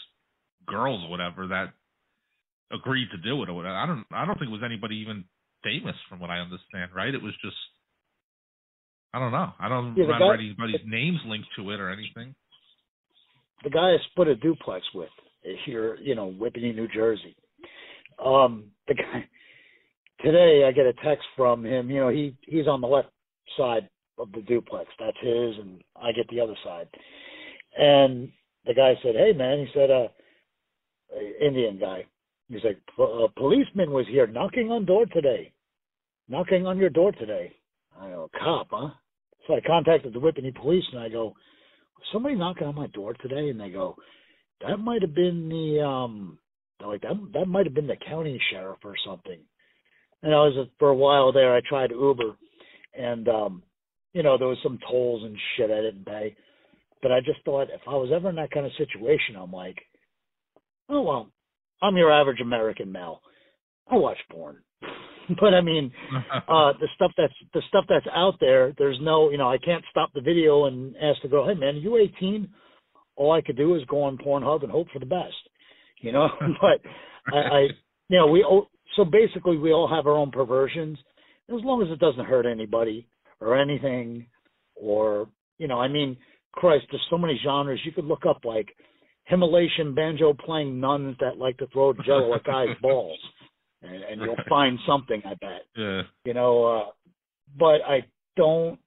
girls or whatever that agreed to do it or whatever. I don't. I don't think it was anybody even famous, from what I understand, right? It was just. I don't know. I don't Yeah, remember guy- anybody's names linked to it or anything. the guy I split a duplex with here, you know, Whippany, New Jersey. Um, the guy today, I get a text from him. You know, he he's on the left side of the duplex. That's his, and I get the other side. And the guy said, "Hey, man," he said, "Uh, a Indian guy." He's like, "Po- "A policeman was here knocking on door today, knocking on your door today." I go, "Cop, huh?" So I contacted the Whippany police, and I go, somebody knocking on my door today and they go that might have been the um like that that might have been the county sheriff or something and i was for a while there i tried uber and um you know there was some tolls and shit i didn't pay but i just thought if i was ever in that kind of situation i'm like oh well, I'm your average American male. I watch porn. [laughs] but I mean, [laughs] uh, the stuff that's the stuff that's out there. There's no, you know, I can't stop the video and ask the girl, "Hey, man, are you 18?" All I could do is go on Pornhub and hope for the best, you know. [laughs] but I, I, you know, we so basically we all have our own perversions, as long as it doesn't hurt anybody or anything, or you know, I mean, Christ, there's so many genres you could look up like Himalayan banjo playing nuns that like to throw jello at guys' [laughs] balls and, and you'll find something. I bet. Yeah. You know, uh, but I don't.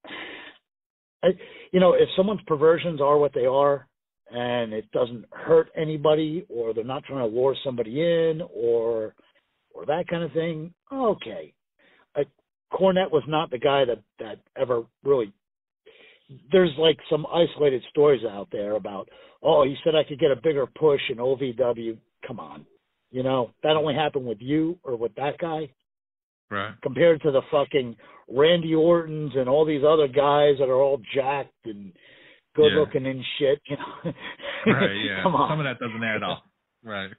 I, you know, if someone's perversions are what they are, and it doesn't hurt anybody, or they're not trying to lure somebody in, or or that kind of thing, okay. I, Cornette was not the guy that that ever really. There's like some isolated stories out there about, oh, he said I could get a bigger push in OVW. Come on, you know, that only happened with you or with that guy. Right. Compared to the fucking Randy Ortons and all these other guys that are all jacked and good Yeah. looking and shit, you know. [laughs] Right. Yeah. Come on. Some of that doesn't add up. Right.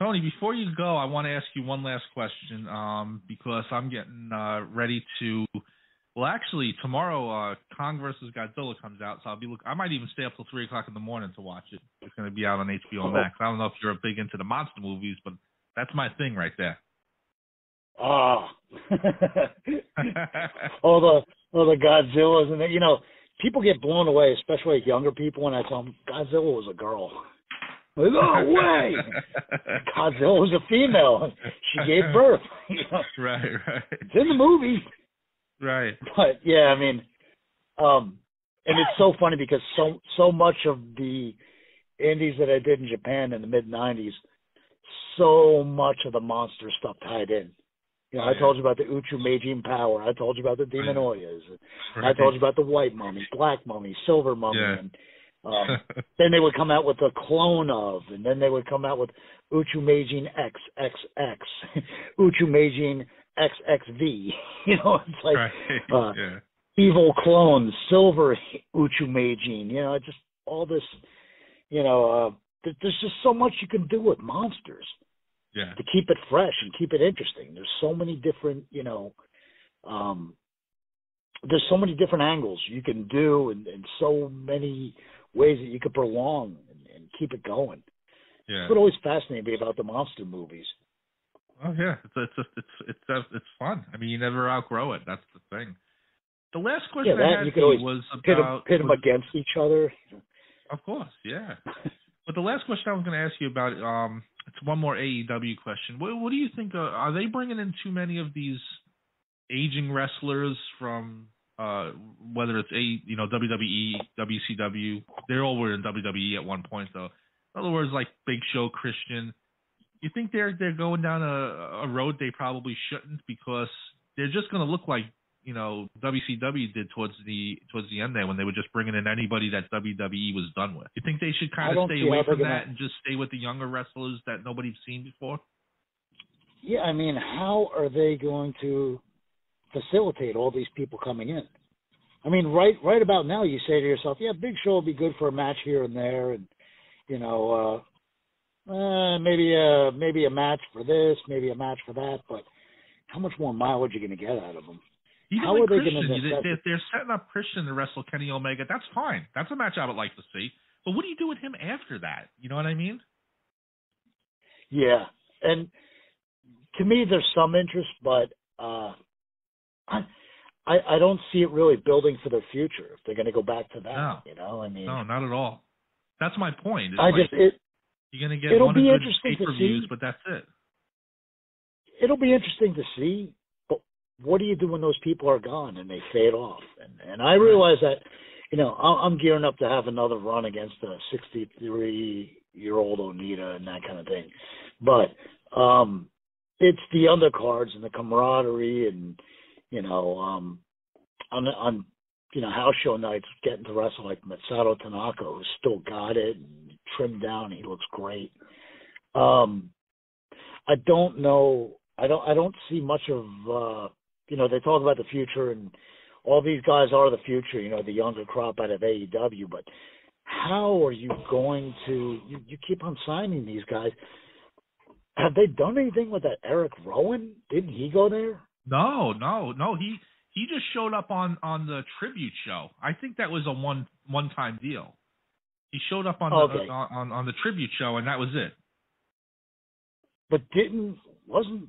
Tony, before you go, I want to ask you one last question um, because I'm getting uh, ready to. Well, actually, tomorrow uh, Kong versus Godzilla comes out, so I'll be look. I might even stay up till three o'clock in the morning to watch it. It's going to be out on HBO Oh. Max. I don't know if you're a big into the monster movies, but that's my thing right there. Ah. all [laughs] the all the Godzillas and the, you know, people get blown away, especially younger people when I tell them Godzilla was a girl. Like, no way. [laughs] Godzilla was a female. She gave birth. [laughs] You know, right. Right. it's in the movie. Right. [laughs] But yeah, I mean, um, and it's so funny because so so much of the indies that I did in Japan in the mid '90s, so much of the monster stuff tied in. You know, I told you about the Uchu Meijin power. I told you about the Demon Oyas. I told you about the White Mummy, Black Mummy, Silver Mummy, Yeah. and um, [laughs] then they would come out with a clone of, and then they would come out with Uchu Meijin XXX, [laughs] Uchu Meijin XXV. [laughs] You know, it's like right. [laughs] uh, yeah. evil clones, silver [laughs] Uchu Meijin, you know, just all this, you know, uh, th- there's just so much you can do with monsters Yeah. to keep it fresh and keep it interesting. There's so many different, you know, um, there's so many different angles you can do and, and so many ways that you could prolong and, and keep it going. Yeah. That's what always fascinated me about the monster movies. Oh yeah, it's it's it's it's it's, uh, it's fun. I mean, you never outgrow it. That's the thing. The last question yeah, I that had you could was about pit 'em was- against each other. Of course, yeah. but the last question I was going to ask you about, um, it's one more AEW question. What, what do you think? Uh, are they bringing in too many of these aging wrestlers from uh, whether it's a you know WWE, WCW? They're all were in WWE at one point, though. In other words, like Big Show, Christian. You think they're they're going down a, a road they probably shouldn't because they're just going to look like you know WCW did towards the towards the end there when they were just bringing in anybody that WWE was done with. You think they should kind of stay away from gonna- that and just stay with the younger wrestlers that nobody's seen before? Yeah, I mean, how are they going to facilitate all these people coming in? I mean, right right about now, you say to yourself, "Yeah, Big Show will be good for a match here and there, and you know, uh, uh, uh, maybe a maybe a match for this, maybe a match for that." But how much more mileage are you going to get out of them? Even How are they Christian, gonna they're, they're setting up Christian to wrestle Kenny Omega. That's fine. That's a match I would like to see. But what do you do with him after that? You know what I mean? Yeah, and to me, there's some interest, but uh, I, I I don't see it really building for their future if they're going to go back to that. No. You know, I mean, No, not at all. That's my point. It's I like just it you're gonna get it'll one be of interesting to see. but that's it. it'll be interesting to see. But what do you do when those people are gone and they fade off? And and I realize that, you know, I'm gearing up to have another run against a 63 year old Onita and that kind of thing. But um, it's the undercards and the camaraderie and you know um, on on you know house show nights getting to wrestle like Masato Tanaka who's still got it and trimmed down. He looks great. Um, I don't know. I don't. I don't see much of. uh You know, they talk about the future, and all these guys are the future. You know, the younger crop out of AEW, but how are you going to? You you keep on signing these guys. Have they done anything with that Eric Rowan? Didn't he go there? No, no, no. He he just showed up on on the tribute show. I think that was a one one time deal. He showed up on Okay. the on, on on the tribute show, and that was it. But didn't wasn't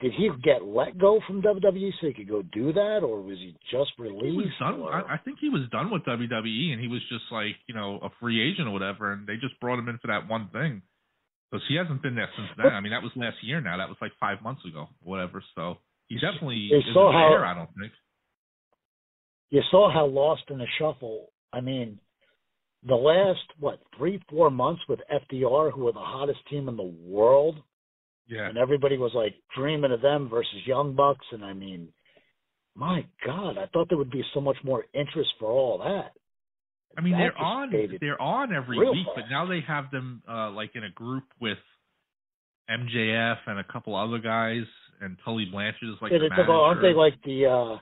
did he get let go from WWE so he could go do that, or was he just He released? done. I, I think he was done with WWE, and he was just like you know a free agent or whatever, and they just brought him in for that one thing. Because he hasn't been there since then. I mean, that was last year. Now that was like five months ago, whatever. So he definitely isn't saw how- there. I don't think. you saw how lost in the shuffle. I mean, the last what three four months with FTR, who were the hottest team in the world, Yeah. and everybody was like dreaming of them versus Young Bucks, and I mean, my God, I thought there would be so much more interest for all that. I mean, That they're on. They're on every week, fast. but now they have them uh like in a group with MJF and a couple other guys, and Tully Blanchard is like Yeah, the they aren't they like the uh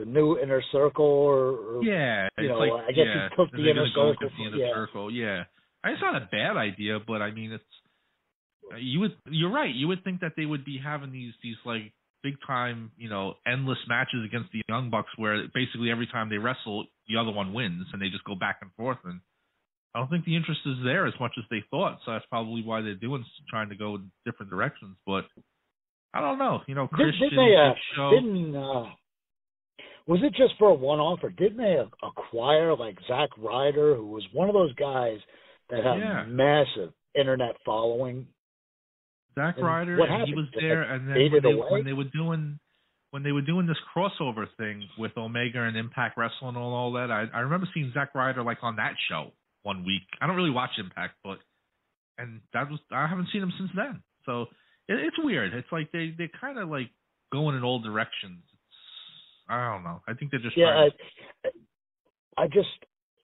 the new inner circle or, or Yeah, you know, like, I guess he yeah, took the inner circle the inner yeah. circle. Yeah, I it's not a bad idea, but I mean, it's you would you're right. You would think that they would be having these these like big time, you know, endless matches against the Young Bucks, where basically every time they wrestle, the other one wins, and they just go back and forth. And I don't think the interest is there as much as they thought. So that's probably why they're doing trying to go in different directions. But I don't know. You know, Did, Christian didn't they, uh, Show. didn't uh, was it just for a one off or didn't they acquire like Zack Ryder, who was one of those guys that had Yeah. massive internet following? Zack And Ryder, what and he was there, and then when they, when they were doing when they were doing this crossover thing with Omega and Impact Wrestling and all that, I I remember seeing Zack Ryder like on that show one week. I don't really watch Impact, but and that was I haven't seen him since then. So it, it's weird. It's like they they kind of like going in all directions. I don't know. I think they're just Yeah, trying I, I just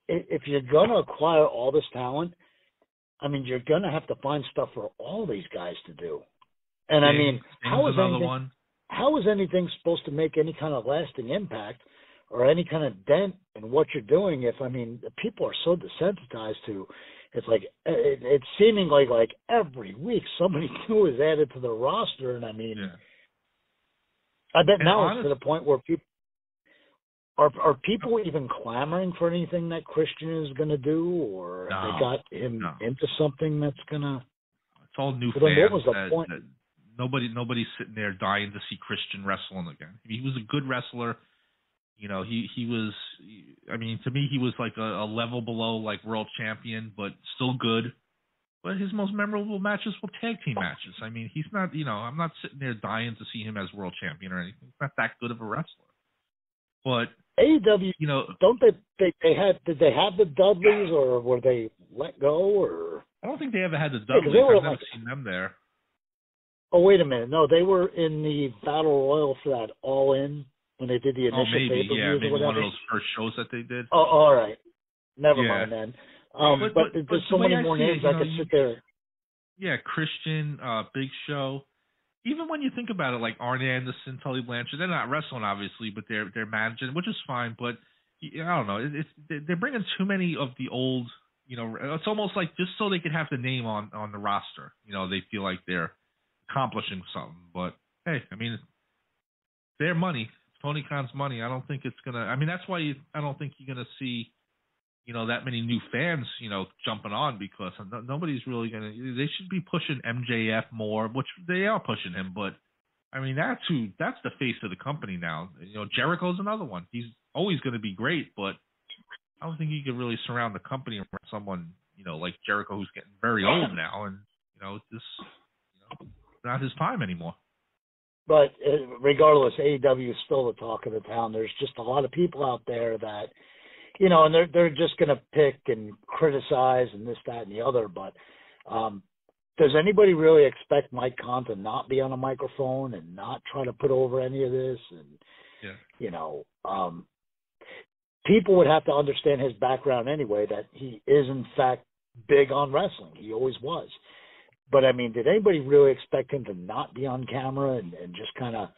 if you're gonna acquire all this talent, I mean you're gonna have to find stuff for all these guys to do. And I mean, how is anything one. how is anything supposed to make any kind of lasting impact or any kind of dent in what you're doing if I mean people are so desensitized to it's like it, it's seeming like like every week somebody [laughs] new is added to the roster and I mean Yeah. I bet And now honest- it's to the point where people are are people even clamoring for anything that Christian is going to do, or have No, they got him no. into something that's going to? It's all new fans. what was the that, point? that nobody, nobody's sitting there dying to see Christian wrestling again. He was a good wrestler. You know, he he was. I mean, to me, he was like a, a level below like world champion, but still good. But his most memorable matches were tag team matches. I mean, he's not. You know, I'm not sitting there dying to see him as world champion or anything. He's not that good of a wrestler. But AEW, you know, don't they, they? They had did they have the Dudleys, or were they let go, or? I don't think they ever had the Dudleys. they were I've never like- seen them there. Oh wait a minute, no, they were in the Battle Royal for that All In when they did the initial Oh, maybe, yeah, maybe one of those first shows that they did. Oh, all right, never Yeah. mind then. Um, But- but, but- there's but so many I more see it, names I know, could sit there. yeah, Christian, uh, Big Show. Even when you think about it, like Arn Anderson, Tully Blanchard, they're not wrestling obviously, but they're they're managing, which is fine. But I don't know, it, it's they're- they're bringing too many of the old. You know, it's almost like just so they could have the name on on the roster. You know, they feel like they're accomplishing something. But hey, I mean, their money, Tony Khan's money. I don't think it's gonna. I mean, that's why you, I don't think you're gonna see you know that many new fans you know jumping on because no, nobody's really gonna they should be pushing MJF more which they are pushing him but I mean that's who that's the face of the company now. You know Jericho's another one. He's always going to be great but I don't think you can really surround the company around someone you know like Jericho who's getting very old now and you know it's just you know not his time anymore. But uh, regardless, AEW is still the talk of the town. There's just a lot of people out there that, you know, and they're they're just going to pick and criticize and this, that, and the other. But um, does anybody really expect Mike Khan to not be on a microphone and not try to put over any of this? And yeah you know, um, people would have to understand his background anyway. That he is in fact big on wrestling. He always was. But I mean, did anybody really expect him to not be on camera and, and just kind of,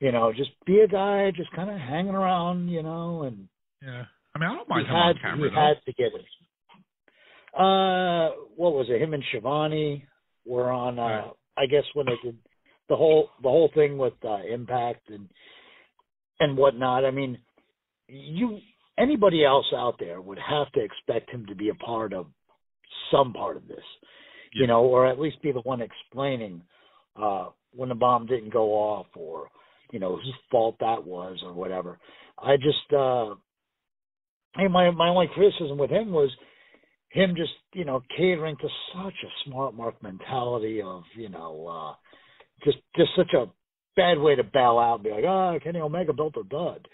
you know, just be a guy, just kind of hanging around, you know? And yeah I mean I don't mind him had on camera he though. had to get it. Uh, what was it? Him and Shivani were on. Uh, right. I guess when they did the whole the whole thing with uh, Impact and and whatnot. I mean, you anybody else out there would have to expect him to be a part of some part of this, yeah. you know, or at least be the one explaining uh, when the bomb didn't go off or you know whose fault that was or whatever. I just uh, hey, my my only criticism with him was him just you know catering to such a smart mark mentality of you know uh just just such a bad way to bail out and be like oh, Kenny Omega built a dud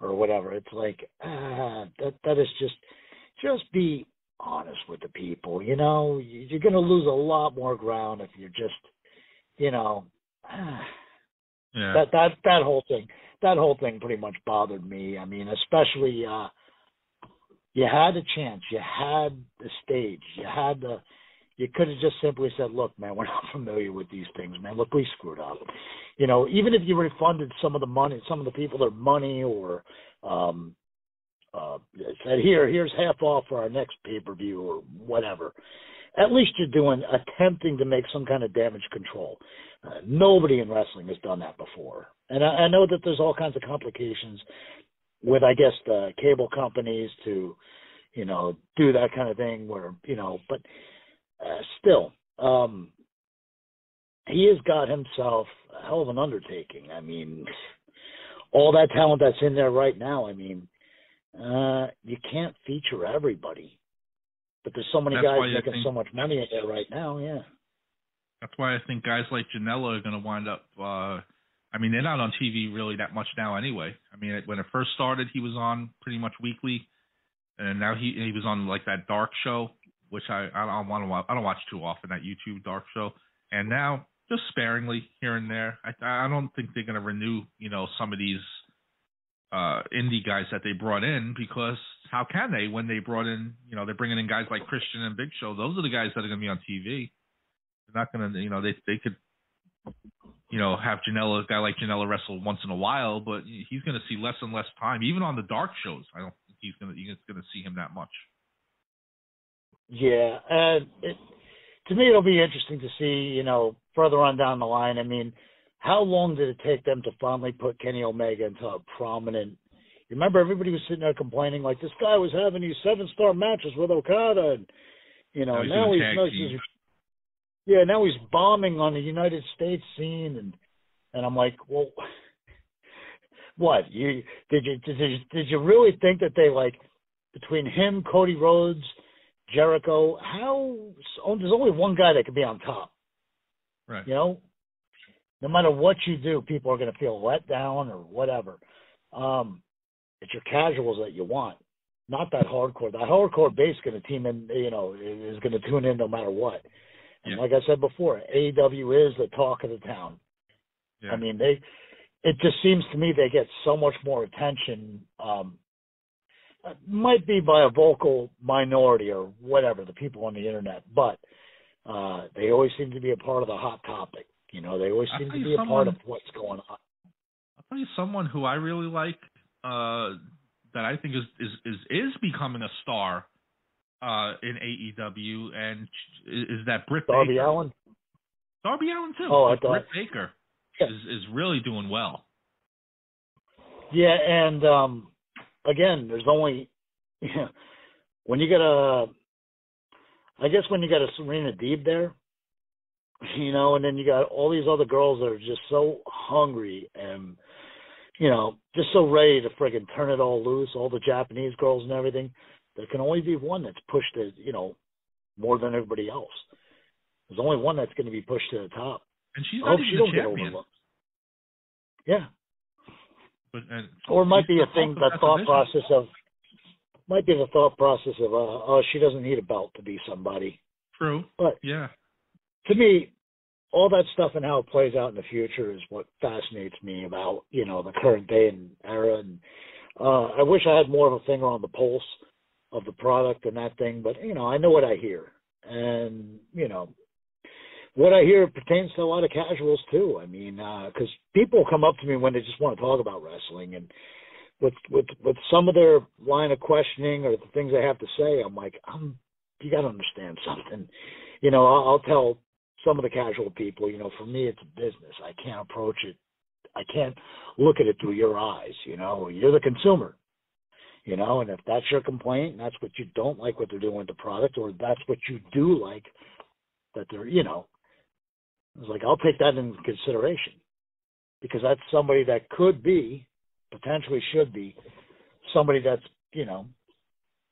or whatever. It's like ah that that is just just be honest with the people you know? You're going to lose a lot more ground if you're just you know ah, yeah. that that that whole thing that whole thing pretty much bothered me. I mean especially uh you had a chance. You had the stage. You had the. You could have just simply said, "Look, man, we're [laughs] not familiar with these things, man. Look, we screwed up." You know, even if you refunded some of the money, some of the people their money, or um, uh, said, "Here, here's half off for our next pay per view," or whatever. At least you're doing attempting to make some kind of damage control. Uh, nobody in wrestling has done that before, and I, I know that there's all kinds of complications with I guess the cable companies to, you know, do that kind of thing where, you know, but uh, still, um, he has got himself a hell of an undertaking. I mean, all that talent that's in there right now, I mean, uh, you can't feature everybody. But there's so many that's guys making think, so much money in there right now, yeah. That's why I think guys like Janela are going to wind up uh, I mean, they're not on TV really that much now anyway. I mean, when it first started, he was on pretty much weekly, and now he he was on like that dark show, which I I don't want to watch. I don't watch too often that YouTube dark show, and now just sparingly here and there. I I don't think they're going to renew you know some of these uh indie guys that they brought in because how can they when they brought in you know they're bringing in guys like Christian and Big Show. Those are the guys that are going to be on TV. They're not going to you know they they could you know, have Janela, a guy like Janela wrestle once in a while, but he's going to see less and less time, even on the dark shows. I don't think he's going to he's going to see him that much. Yeah, and it, to me, it'll be interesting to see, you know, further on down the line. I mean, how long did it take them to finally put Kenny Omega into a prominent? You remember everybody was sitting there complaining like this guy was having these seven star matches with Okada, and you know now, now he's, he's yeah, now he's bombing on the United States scene, and and I'm like, well, [laughs] what? You did you did you, did you really think that they like between him, Cody Rhodes, Jericho? How there's only one guy that can be on top, right? You know, no matter what you do, people are going to feel let down or whatever. Um, it's your casuals that you want, not that hardcore. That hardcore base going to team in, you know, is going to tune in no matter what. And yeah. like I said before, AEW is the talk of the town. Yeah. I mean, they. It just seems to me they get so much more attention. Um, might be by a vocal minority or whatever, the people on the internet, but uh, they always seem to be a part of the hot topic. You know, they always seem to be someone, a part of what's going on. I'll tell you someone who I really like uh, that I think is, is is is becoming a star uh, in AEW, and is that Britt Darby Baker. Allin? Darby Allin too. Oh, I thought Britt Baker yeah. is is really doing well. Yeah, and um, again, there's only [laughs] when you get a, I guess when you got a Serena Deeb there, [laughs] you know, and then you got all these other girls that are just so hungry and you know, just so ready to friggin' turn it all loose, all the Japanese girls and everything. There can only be one that's pushed to, you know, more than everybody else. There's only one that's going to be pushed to the top. And she's not even she don't champion. Get overlooked. Yeah. But, uh, or it might be a thing, the thought process of, might be the thought process of, uh, oh, she doesn't need a belt to be somebody. True. But yeah, to me, all that stuff and how it plays out in the future is what fascinates me about you know the current day and era. And uh, I wish I had more of a finger on the pulse of the product and that thing, but you know, I know what I hear, and you know, what I hear pertains to a lot of casuals too. I mean, because uh, people come up to me when they just want to talk about wrestling, and with with with some of their line of questioning or the things they have to say, I'm like, I'm you got to understand something. You know, I'll, I'll tell some of the casual people, you know, for me, it's a business. I can't approach it. I can't look at it through your eyes. You know, you're the consumer. You know, and if that's your complaint, and that's what you don't like what they're doing with the product, or that's what you do like that they're, you know, it's like I'll take that into consideration because that's somebody that could be, potentially should be, somebody that's you know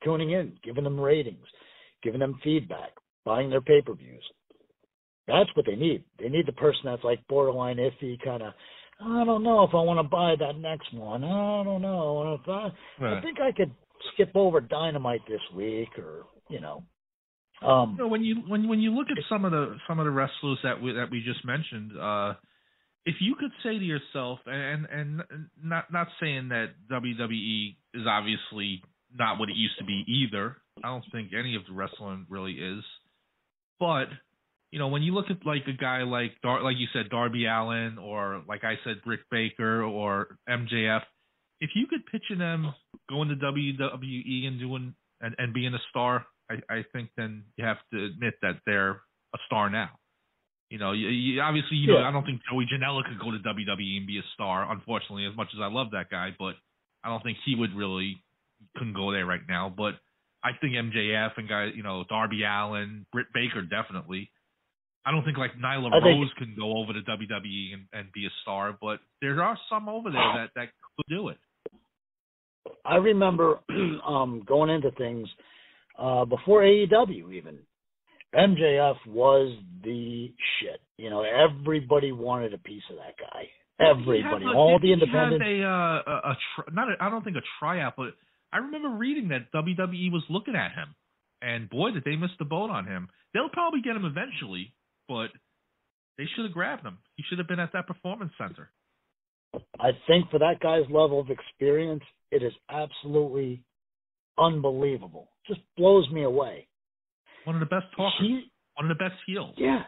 tuning in, giving them ratings, giving them feedback, buying their pay per views. That's what they need. They need the person that's like borderline iffy, kind of. I don't know if I want to buy that next one. I don't know. If I, right. I think I could skip over Dynamite this week, or you know. Um, you know, when you when when you look at some of the some of the wrestlers that we that we just mentioned, uh, if you could say to yourself, and and not not saying that WWE is obviously not what it used to be either. I don't think any of the wrestling really is. But you know, when you look at like a guy like Dar- like you said Darby Allin or like I said Britt Baker or MJF, if you could picture them going to WWE and doing and, and being a star, I, I think then you have to admit that they're a star now. You know, you, you obviously you yeah. know I don't think Joey Janela could go to WWE and be a star. Unfortunately, as much as I love that guy, but I don't think he would really couldn't go there right now, but I think MJF and guys, you know, Darby Allin, Britt Baker definitely. I don't think like Nyla I Rose think, can go over to WWE and, and be a star, but there are some over there that that could do it. I remember [clears throat] um going into things uh before AEW even. MJF was the shit. You know, everybody wanted a piece of that guy. Everybody, a, all the independents. He had a, uh, a, a tr- not a, I don't think a tryout, but I remember reading that WWE was looking at him, and boy, did they miss the boat on him. They'll probably get him eventually, but they should have grabbed him. He should have been at that performance center. I think for that guy's level of experience, it is absolutely unbelievable. Just blows me away. One of the best talkers. He, one of the best heels. Yeah.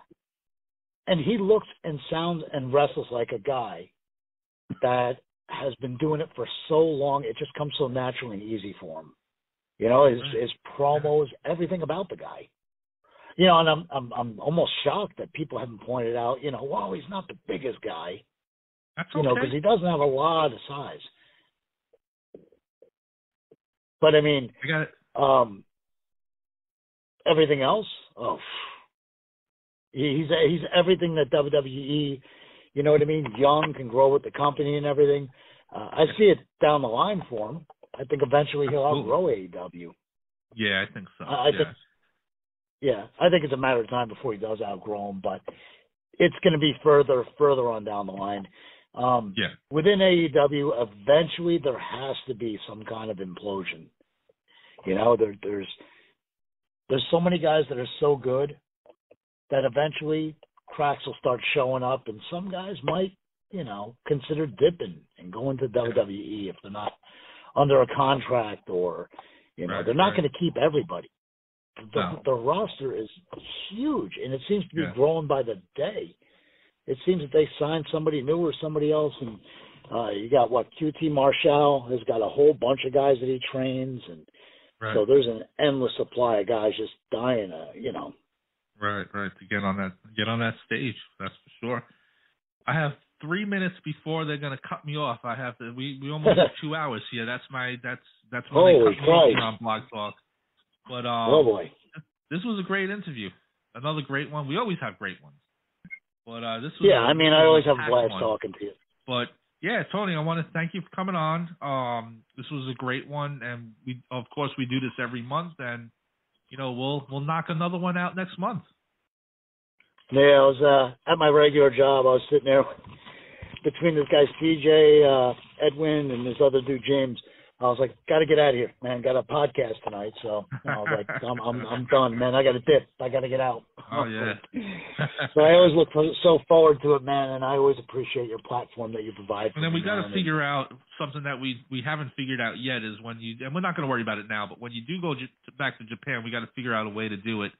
And he looks and sounds and wrestles like a guy that has been doing it for so long, it just comes so naturally and easy for him. You know, his his promos, everything about the guy. You know, and I'm I'm I'm almost shocked that people haven't pointed out. You know, well, he's not the biggest guy. That's okay. You know, because he doesn't have a lot of size. But I mean, I got it. Um, everything else, oh, he's he's everything that WWE you know what I mean? Young, can grow with the company and everything. Uh, I see it down the line for him. I think eventually he'll outgrow AEW. Yeah, I think so. I, I yeah. think. Yeah, I think it's a matter of time before he does outgrow him, but it's going to be further, further on down the line. Um, yeah. Within AEW, eventually there has to be some kind of implosion. You know, there, there's there's so many guys that are so good that eventually cracks will start showing up, and some guys might, you know, consider dipping and going to WWE if they're not under a contract or, you know, right, they're not right. going to keep everybody. The, No. the roster is huge, and it seems to be Yeah. growing by the day. It seems that they signed somebody new or somebody else, and uh, you got what QT Marshall has got a whole bunch of guys that he trains, and Right. so there's an endless supply of guys just dying. Uh, you know, Right, right. To get on that get on that stage, that's for sure. I have three minutes before they're gonna cut me off. I have to we, we almost [laughs] have two hours here. That's my that's that's when Holy they cut me off on Blog Talk. But um oh boy. this was a great interview. Another great one. We always have great ones. But uh this was Yeah, I mean, I always have a blast one. talking to you. But yeah, Tony, I want to thank you for coming on. Um, this was a great one, and we, of course, we do this every month, and you know, we'll we'll knock another one out next month. Yeah, I was uh, at my regular job. I was sitting there [laughs] between this guy CJ, uh, Edwin, and this other dude James. I was like, got to get out of here, man. Got a podcast tonight, so I was like, I'm I'm I'm done, man. I got to dip. I got to get out. Oh yeah. [laughs] so I always look for, so forward to it, man, and I always appreciate your platform that you provide. And then we got to figure out something that we we haven't figured out yet is when you and we're not going to worry about it now, but when you do go j- back to Japan, we got to figure out a way to do it.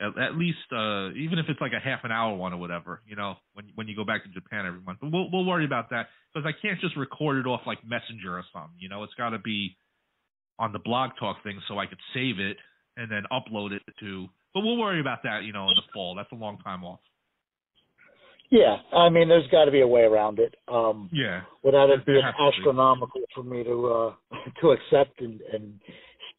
At, at least, uh, even if it's like a half an hour one or whatever, you know, when when you go back to Japan every month. But we'll we'll worry about that because I can't just record it off like Messenger or something. You know, it's got to be on the blog talk thing so I could save it and then upload it to. But we'll worry about that, you know, in the fall. That's a long time off. Yeah, I mean, there's got to be a way around it. Um, Yeah. without it being astronomical for me to uh [laughs] to accept and and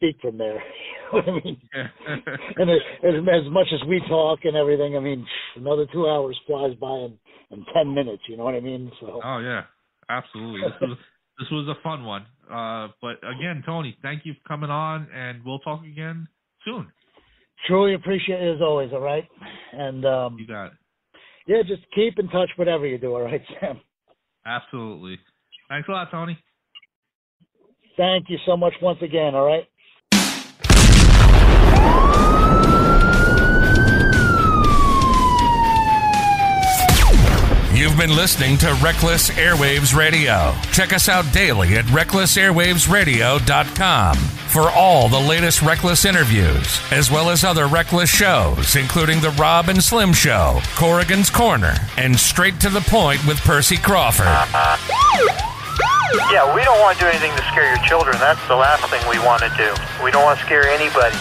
speak from there. [laughs] You know what I mean? [laughs] and as, as as much as we talk and everything, I mean, another two hours flies by in in ten minutes. You know what I mean? So Oh yeah, absolutely. This was [laughs] this was a fun one. Uh, but again, Tony, thank you for coming on, and we'll talk again soon. truly appreciate it as always. All right, and um, You got it. yeah, just keep in touch, whatever you do. All right, Sam. Absolutely. Thanks a lot, Tony. Thank you so much once again. All right. You've been listening to Reckless Airwaves Radio. Check us out daily at recklessairwavesradio.com for all the latest Reckless interviews, as well as other Reckless shows, including The Rob and Slim Show, Corrigan's Corner, and Straight to the Point with Percy Crawford. Yeah, we don't want to do anything to scare your children. That's the last thing we want to do. We don't want to scare anybody.